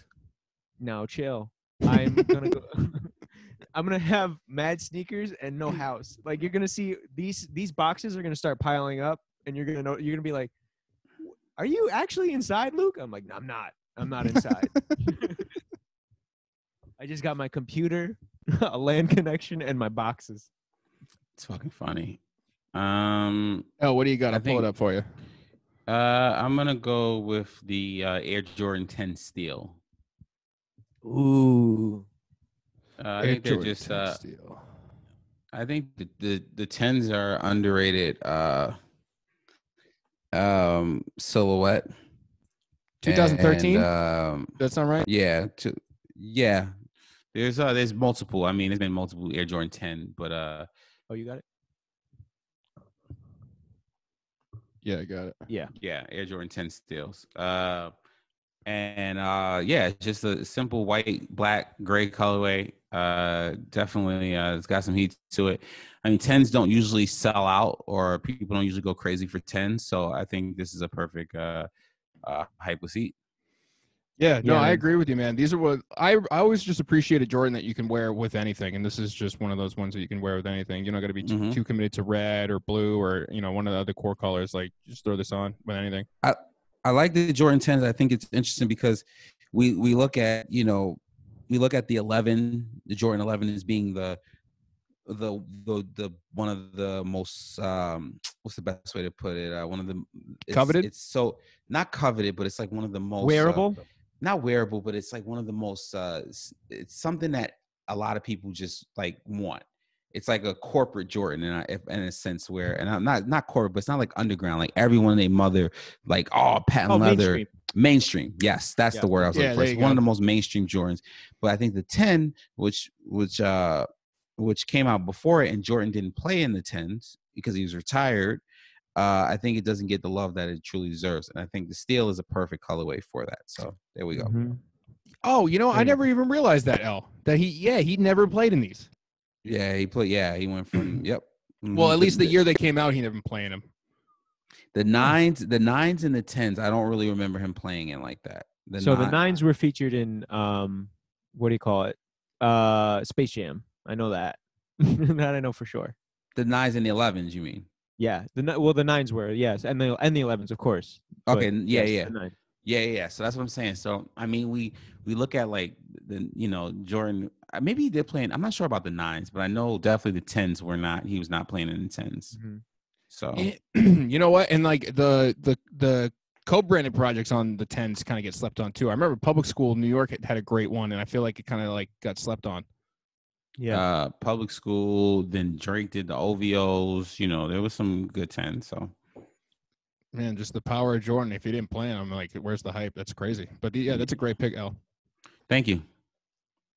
D: No, chill. I'm gonna go. I'm gonna have mad sneakers and no house. Like you're gonna see these these boxes are gonna start piling up, and you're gonna know you're gonna be like, "Are you actually inside, Luke?" I'm like, no, "I'm not. I'm not inside." I just got my computer, a LAN connection, and my boxes.
A: it's fucking funny. Um,
C: Oh, what do you got?
A: I
C: I'll pull it up for you.
A: uh, I'm gonna go with the uh, Air Jordan 10 Steel.
D: Ooh.
A: Uh, I think they're just. Uh,
C: Steel.
A: I think the, the the tens are underrated. Uh, um, silhouette.
C: 2013?
A: Um,
C: That's not right.
A: yeah, to, yeah. There's uh, there's multiple. I mean, there's been multiple Air Jordan 10, but uh,
D: Oh, you got it.
C: Yeah, I got it.
D: Yeah.
A: yeah, Air Jordan 10 steals. Uh, and uh, yeah, it's just a simple white, black, gray colorway. Uh, definitely, uh, it's got some heat to it. I mean, tens don't usually sell out, or people don't usually go crazy for tens. So I think this is a perfect uh, uh, hype with heat.
C: Yeah, no,
D: Yeah,
C: I agree with you, man. These are what I I always just appreciate a Jordan that you can wear with anything, and this is just one of those ones that you can wear with anything. You're not going to be too,
G: Mhm.
C: too committed to red or blue or you know one of the other core colors. Like just throw this on with anything.
A: I I like the Jordan 10s. I think it's interesting because we we look at you know we look at the 11, the Jordan 11 as being the the the the one of the most um what's the best way to put it uh one of the it's,
C: Coveted?
A: it's so not coveted but it's like one of the most uh,
D: Wearable.
A: Not wearable but it's like one of the most uh it's something that a lot of people just like want it's like a corporate jordan in a, if- in a sense where and i'm not not corporate but it's not like underground like everyone and their mother like oh patent
D: Oh,
A: leather
D: mainstream.
A: mainstream yes that's
D: Yeah.
A: the word i was
C: Yeah,
A: looking for one of the most mainstream jordans but i think the 10 which which uh which came out before it and jordan didn't play in the 10s because he was retired uh, I think it doesn't get the love that it truly deserves, and I think the steel is a perfect colorway for that. So there we go.
D: Mhm.
C: Oh, you know, I never even realized that L that he yeah he never played in these.
A: Yeah, he played. Yeah, he went from. yep.
C: Well,
A: Mhm.
C: at least the year they came out, he never been playing them.
A: the nines, the nines and the tens. I don't really remember him playing in like that. The
D: so the nines were featured in um, what do you call it? Uh, Space Jam. I know that. that I know for sure.
A: the nines and the elevens. You mean?
D: Yeah. The well, the nines were yes, and the and the elevens, of course.
A: Okay. yeah,
D: yes,
A: yeah, yeah, yeah, yeah. So that's what I'm saying. So I mean, we we look at like the you know Jordan. uh, Maybe he did play. In, I'm not sure about the nines, but I know definitely the tens were not. He was not playing in the 10s
D: Mhm.
A: So
C: Eh, you know what? And like the the the co-branded projects on the tens kind of get slept on too. I remember Public School New York had, had a great one, and I feel like it kind of like got slept on.
D: Yeah.
A: uh public school, then Drake did the OVOs. You know, there was some good tens. So
C: Man, just the power of Jordan. If he didn't play him, I'm like, where's the hype? That's crazy. But yeah, that's a great pick, L.
A: thank you.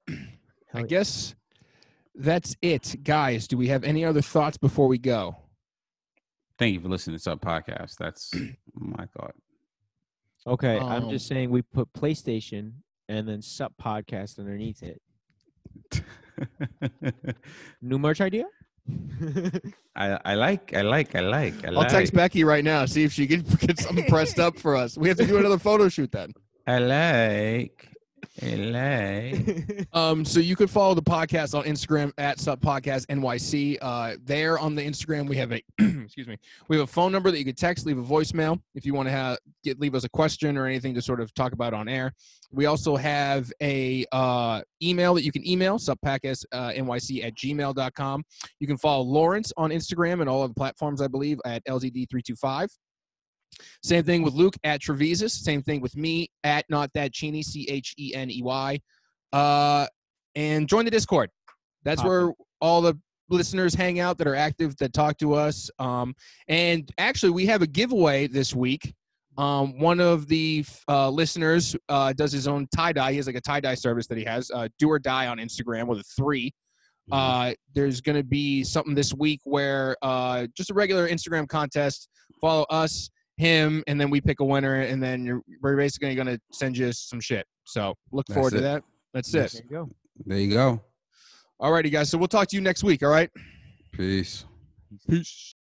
C: I guess that's it, guys. Do we have any other thoughts before we go?
A: Thank you for listening to Sup Podcast. That's my thought.
D: Okay, I'm
C: Um,
D: just saying we put PlayStation and then Sup Podcast underneath it. New merch idea?
A: I, I like, I like, I like, I
C: I'll
A: like.
C: text Becky right now, see if she can get something pressed up for us. We have to do another photo shoot then.
A: I like, I like.
C: Um, so you could follow the podcast on Instagram at Sup Podcast NYC. Uh, there on the Instagram, we have a excuse me, we have a phone number that you could text, leave a voicemail if you want to have get leave us a question or anything to sort of talk about on air. We also have a uh, email that you can email suppodcast uh, NYC at gmail.com. You can follow Lawrence on Instagram and all of the platforms, I believe, at LZD325. Same thing with Luke at Troveezus. Same thing with me at Not That Cheney, C H E N E Y. Uh, and join the Discord. That's
D: Awesome.
C: where all the listeners hang out that are active, that talk to us. Um, and actually, we have a giveaway this week. Um, one of the uh, listeners uh, does his own tie dye. He has like a tie dye service that he has. Uh, Do or die on Instagram with a three. Uh, there's going to be something this week where uh, just a regular Instagram contest. Follow us, him, and then we pick a winner, and then you're, we're basically going to send you some shit. So look
A: That's
C: forward
A: it.
C: to that. That's
D: there
C: it.
D: There you go.
A: There you go.
C: Alrighty, guys. So we'll talk to you next week. All right.
A: Peace.
C: Peace.